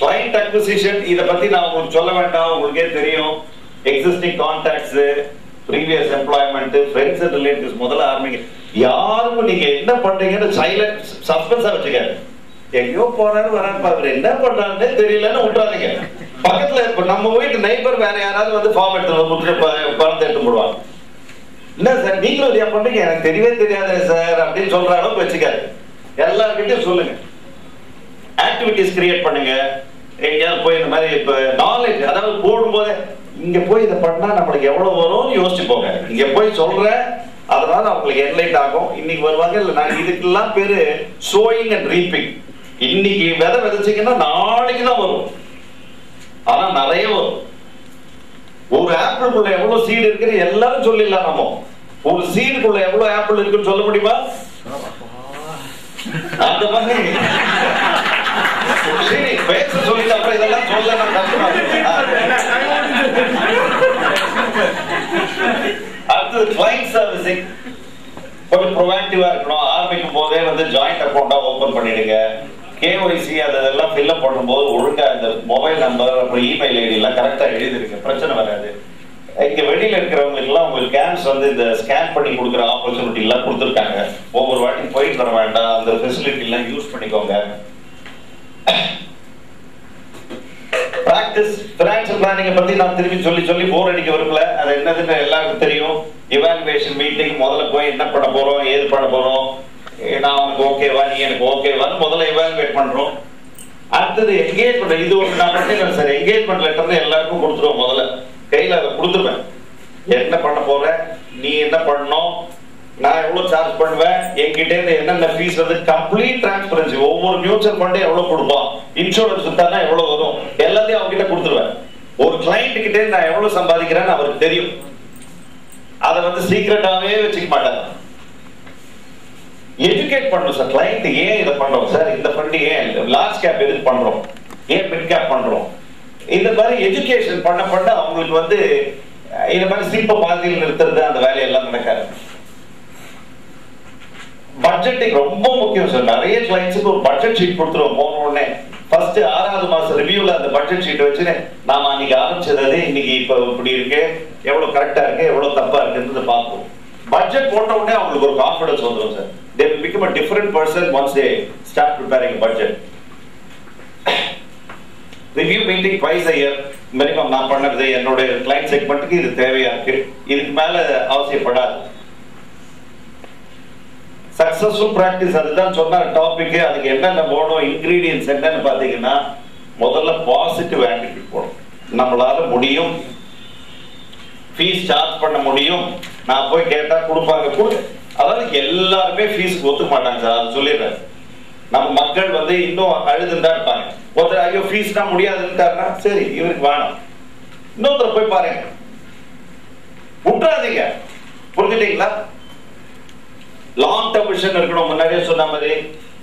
கிளைண்ட் அக்விசிஷன் இதை பத்தி நான் உங்களுக்கு சொல்ல வேண்டாம். உங்களுக்கே தெரியும். Existing contacts previous employment friends and relatives முதல்ல ஆரம்பிங்க. யாரும் நீங்க என்ன பண்றீங்கன்னு சைலண்ட் சஸ்பென்ஸா வச்சுக்காரு எங்கேயோ போனாரு வராரு பாக்குற என்ன பண்றாருன்னு தெரியலன்னு விட்டுறாதீங்க பக்கத்துல இப்ப நம்ம வீட்டு நெய்பர் வேற யாராவது வந்து ஃபார்ம் எடுத்து வந்து கொடுத்துட்டு பணத்தை எடுத்து போடுவாங்க. இல்ல சார்? நீங்களும் ஏன் பண்றீங்க? எனக்கு தெரியவே தெரியாது சார் அப்படின்னு சொல்ற அளவுக்கு வச்சுக்காரு எல்லாருக்கிட்டையும் சொல்லுங்க. ஆக்டிவிட்டிஸ் கிரியேட் பண்ணுங்க. எங்கேயாவது போய் இந்த மாதிரி இப்ப நாலேஜ் அதாவது போடும்போது இங்க போய் இதை பண்ணா நம்மளுக்கு எவ்வளவு வரும்னு யோசிச்சு போங்க. இங்க போய் சொல்ற அதனால அவங்களுக்கு என்லைட் ஆகும். இன்னைக்கு வருவாங்க இல்ல நான் இதுக்கெல்லாம் பேரு சோயிங் அண்ட் ரீப்பிங் இன்னைக்கு விதை விதைச்சிங்கன்னா நாளைக்கு தான் வரும். ஆனா நிறைய வரும் ஒரு ஆப்பிளுக்குள்ள எவ்வளவு சீடு இருக்குன்னு எல்லாரும் சொல்லிடலாம் நம்ம. ஒரு சீடுக்குள்ள எவ்வளவு ஆப்பிள் இருக்குன்னு சொல்ல முடியுமா? அந்த மாதிரி. பேச சொல்லிட்டு அப்புறம் இதெல்லாம் சொல்ல நான் கஷ்டமா அடுத்தது கிளைண்ட் சர்வீசிங் கொஞ்சம் ப்ரொவாக்டிவா இருக்கணும். ஆரம்பிக்கும் போதே வந்து ஜாயிண்ட் அக்கௌண்டா ஓபன் பண்ணிடுங்க. கேஒய்சி அதெல்லாம் ஃபில்அப் பண்ணும்போது ஒழுங்கா இந்த மொபைல் நம்பர் அப்புறம் இமெயில் ஐடி எல்லாம் கரெக்டா எழுதிருக்கு பிரச்சனை வராது. இங்க வெளியில இருக்கிறவங்களுக்கு எல்லாம் உங்களுக்கு கேம்ஸ் வந்து இந்த ஸ்கேன் பண்ணி கொடுக்குற ஆப்பர்ச்சுனிட்டி எல்லாம் கொடுத்துருக்காங்க. ஒவ்வொரு வாட்டி போயிட்டு வர வேண்டாம். அந்த ஃபெசிலிட்டி எல்லாம் யூஸ் பண்ணிக்கோங்க. பிராக்டிஸ் பினான்சியல் பிளானிங் பத்தி நான் திரும்பி சொல்லி சொல்லி போர் அடிக்க விரும்பல. அது என்னதுன்னு எல்லாருக்கும் தெரியும். இவாலுவேஷன் மீட்டிங் முதல்ல போய் என்ன பண்ண போறோம் ஏது பண்ண போறோம். நான் அவனுக்கு ஓகேவா நீ எனக்கு ஓகேவான்னு முதல்ல எவாலுவேட் பண்றோம். அடுத்தது என்கேஜ்மெண்ட் இது ஒரு நான் பண்ணிடுறேன் சார் என்கேஜ்மெண்ட் லெட்டர் எல்லாருக்கும் கொடுத்துருவோம் முதல்ல. கையில் அதை கொடுத்துருவேன். என்ன பண்ண போற? நீ என்ன பண்ணணும்? நான் எவ்வளவு சார்ஜ் பண்ணுவேன்? என்கிட்ட இருந்து என்னென்ன ஃபீஸ் வந்து கம்ப்ளீட் டிரான்ஸ்பரன்சி ஒவ்வொரு மியூச்சுவல் ஃபண்டும் எவ்வளவு கொடுப்பான்? இன்சூரன்ஸ் வித்தானா எவ்வளவு வரும்? எல்லாத்தையும் அவங்க கிட்ட கொடுத்துருவேன். ஒரு கிளைண்ட் கிட்டே நான் எவ்வளவு சம்பாதிக்கிறேன்னு அவருக்கு தெரியும். அதை வந்து சீக்கிரட்டாவே வச்சுக்க மாட்டார். எஜுகேட் பண்ணணும் சார் கிளைண்ட் ஏன் இதை பண்றோம் சார் இந்த ஃபண்ட் ஏன் லார்ஜ் கேப் எதுக்கு பண்றோம்? ஏன் மிட் கேப் பண்றோம்? இந்த மாதிரி எஜுகேஷன் பண்ண பண்ண அவங்களுக்கு வந்து இந்த மாதிரி சிற்ப பாதையில் நிறுத்துறது அந்த வேலையெல்லாம் நடக்காது. பட்ஜெட்டிங் ரொம்ப முக்கியம் சார் நிறைய கிளைண்ட்ஸுக்கு ஒரு பட்ஜெட் ஷீட் கொடுத்துருவோம். போன உடனே ஃபர்ஸ்ட் ஆறாவது மாசம் ரிவ்யூல அந்த பட்ஜெட் ஷீட் வச்சு நாம அன்னைக்கு ஆரம்பிச்சது இன்னைக்கு இப்ப இப்படி இருக்கு. எவ்வளவு கரெக்டா இருக்கு. எவ்வளவு தப்பா இருக்குன்றது பார்ப்போம். பட்ஜெட் போட்ட உடனே அவங்களுக்கு ஒரு கான்பிடன்ஸ் வந்துடும் sir they will become a different person once they start preparing a budget. Review meeting twice a year minimum நான் பண்ணது என்னுடைய கிளைண்ட் செக்மெண்ட்டுக்கு இது தேவையா இருக்கு. இதுக்கு மேல அவசியப்படாது. சக்சஸ்ஃபுல் பிராக்டிஸ் அதுதான் சொன்ன டாபிக் அதுக்கு என்னென்ன போகணும் இன்கிரீடியன்ஸ் என்னன்னு பாத்தீங்கன்னா முதல்ல பாசிட்டிவ் ஆட்டிடியூட் போகணும் நம்மளால முடியும். ஃபீஸ் சார்ஜ் பண்ண முடியும். நான் போய் கேட்டா கொடுப்பாங்க கூட. அதாவது எல்லாருமே ஃபீஸ் ஒத்துக்க மாட்டாங்க சார் அது சொல்லிடுறேன். நம்ம மக்கள் வந்து இன்னும் அழுதுன்னு தான் இருப்பாங்க. ஒருத்தர் ஐயோ ஃபீஸ் தான் முடியாதுன்னுட்டாருன்னா சரி இவருக்கு வேணாம். இன்னொருத்தர் போய் பாருங்க. விட்டுறாதீங்க புரிஞ்சுட்டீங்களா? லாங் டேர்ம் விஷன் இருக்கணும். முன்னாடியே சொன்ன மாதிரி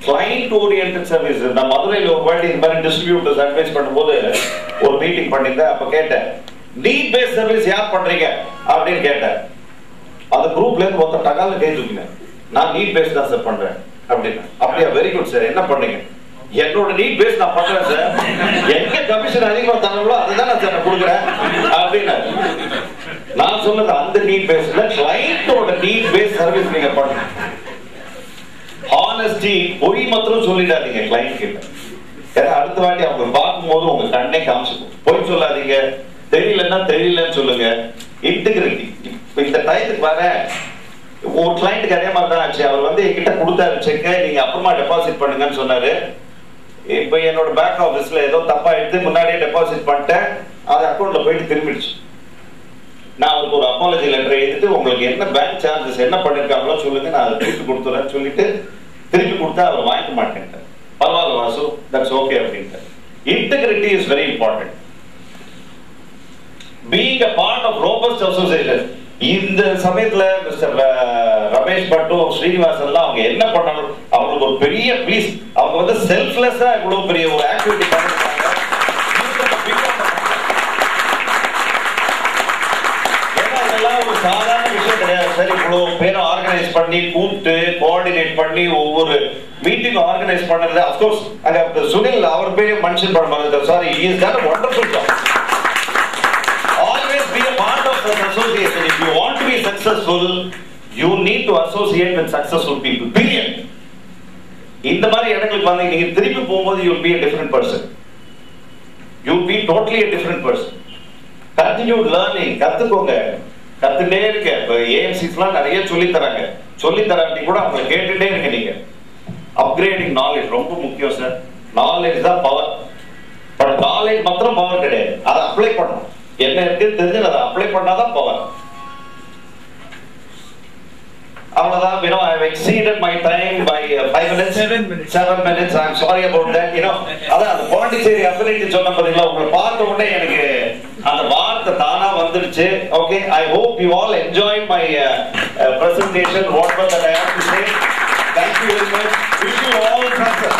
கிளைண்ட் ஓரியன்ட் சர்வீஸ் நான் மதுரையில் ஒரு வாட்டி இந்த மாதிரி டிஸ்ட்ரிபியூட்டர்ஸ் அட்வைஸ் பண்ணும்போது ஒரு மீட்டிங் பண்ணியிருந்தேன். அப்ப கேட்டேன் நீட் பேஸ் சர்வீஸ் யார் பண்றீங்க? அப்படின்னு கேட்டேன். அந்த குரூப்ல இருந்து ஒருத்தர் டகால கை தூக்கினேன் நான் நீட் பேஸ் தான் சார் பண்றேன். அப்படின்னு. அப்படியா? வெரி குட் சார் என்ன பண்ணீங்க? என்னோட நீட் பேஸ் நான் பண்றேன் சார் எங்க கமிஷன் அதிகமா தரங்களோ அதுதான் நான் சார் நான் கொடுக்குறேன். அப்படின்னு நான் சொன்னது அந்த நீட் பேஸ்ல கிளைண்டோட நீட் பேஸ் சர்வீஸ் நீங்க பண்ணுங்க ஹானஸ்டி பொய் மாத்திரம் சொல்லிடாதீங்க கிளைண்ட் கிட்ட. ஏன்னா அடுத்த வாட்டி அவங்க பார்க்கும்போது உங்க கண்ணே காமிச்சுக்கும். பொய் சொல்லாதீங்க. தெரியலன்னா தெரியலன்னு சொல்லுங்க. இன்டெகிரிட்டி இப்போ இந்த டயத்துக்கு வர ஒரு கிளைண்ட்டுக்கு அதே மாதிரி தான் ஆச்சு. அவர் வந்து என்கிட்ட கொடுத்தாரு செக்கை நீங்கள் அப்புறமா டெபாசிட் பண்ணுங்கன்னு சொன்னார். இப்போ என்னோட பேங்க் ஆஃபீஸில் ஏதோ தப்பாக எடுத்து முன்னாடியே டெபாசிட் பண்ணிட்டேன். அது அக்கௌண்ட்டில் போயிட்டு திரும்பிடுச்சு. நான் அவருக்கு ஒரு அப்பாலஜி லெட்டர் எழுதிட்டு உங்களுக்கு என்ன பேங்க் சார்ஜஸ் என்ன பண்ணிருக்காங்களோ சொல்லுங்க நான் அதை திருப்பி கொடுத்துறேன்னு சொல்லிட்டு திருப்பி கொடுத்தா அவர் வாங்கிக்க மாட்டேன்ட்டார். பரவாயில்ல வாசு தட்ஸ் ஓகே அப்படின்ட்டு integrity is very important being a part of robust association இந்த சமயத்துல மிஸ்டர் ரமேஷ் பட்டும் ஸ்ரீனிவாசன் எல்லாம் அவங்க என்ன பண்ணணும் அவங்களுக்கு ஒரு பெரிய பீஸ் அவங்க வந்து செல்ஃப்லெஸ்ஸா இவ்வளவு பெரிய ஒரு ஆக்டிவிட்டி பண்ணிருக்காங்க ஒரு சாதாரண விஷயம் கிடையாது. சார் இவ்வளவு பேரை ஆர்கனைஸ் பண்ணி கூப்பிட்டு கோஆர்டினேட் பண்ணி ஒவ்வொரு மீட்டிங் ஆர்கனைஸ் பண்றது. அப்கோர்ஸ் அங்க சுனில் அவர் பேரையும் மென்ஷன் பண்ண மாதிரி Chari is done wonderful job successful, you need to associate with successful people. Period. இந்த மாதிரி இடங்களுக்கு வந்து நீங்க திருப்பி போகும்போது you be different person you be totally totally person continue learning Continued கத்துக்கோங்க. கத்துட்டே இருக்க இப்போ ஏஎம்சிஸ்லாம் நிறைய சொல்லி தராங்க சொல்லி தராட்டி கூட அவங்க கேட்டுட்டே இருக்க நீங்க. அப்கிரேடிங் நாலேஜ் ரொம்ப முக்கியம் சார் நாலேஜ் தான் பவர் பட் நாலேஜ் மாத்திரம் பவர் கிடையாது. அதை அப்ளை பண்ணணும். என்ன இருக்கு? தெரிஞ்சு அதை அப்ளை பண்ணாதான் பவர் அவ்வளவுதான். You know I've exceeded my time by uh, five minutes Seven minutes. seven minutes. I'm sorry about that. You know அதான் அந்த பாண்டிச்சேரி அஃபிலிட்டி சொன்ன பாத்தீங்களா? உங்களை பார்த்த உடனே எனக்கு அந்த வார்த்தை தானா வந்துடுச்சு. Okay I hope you all enjoy my presentation whatever that I have to say thank you very much wish you all success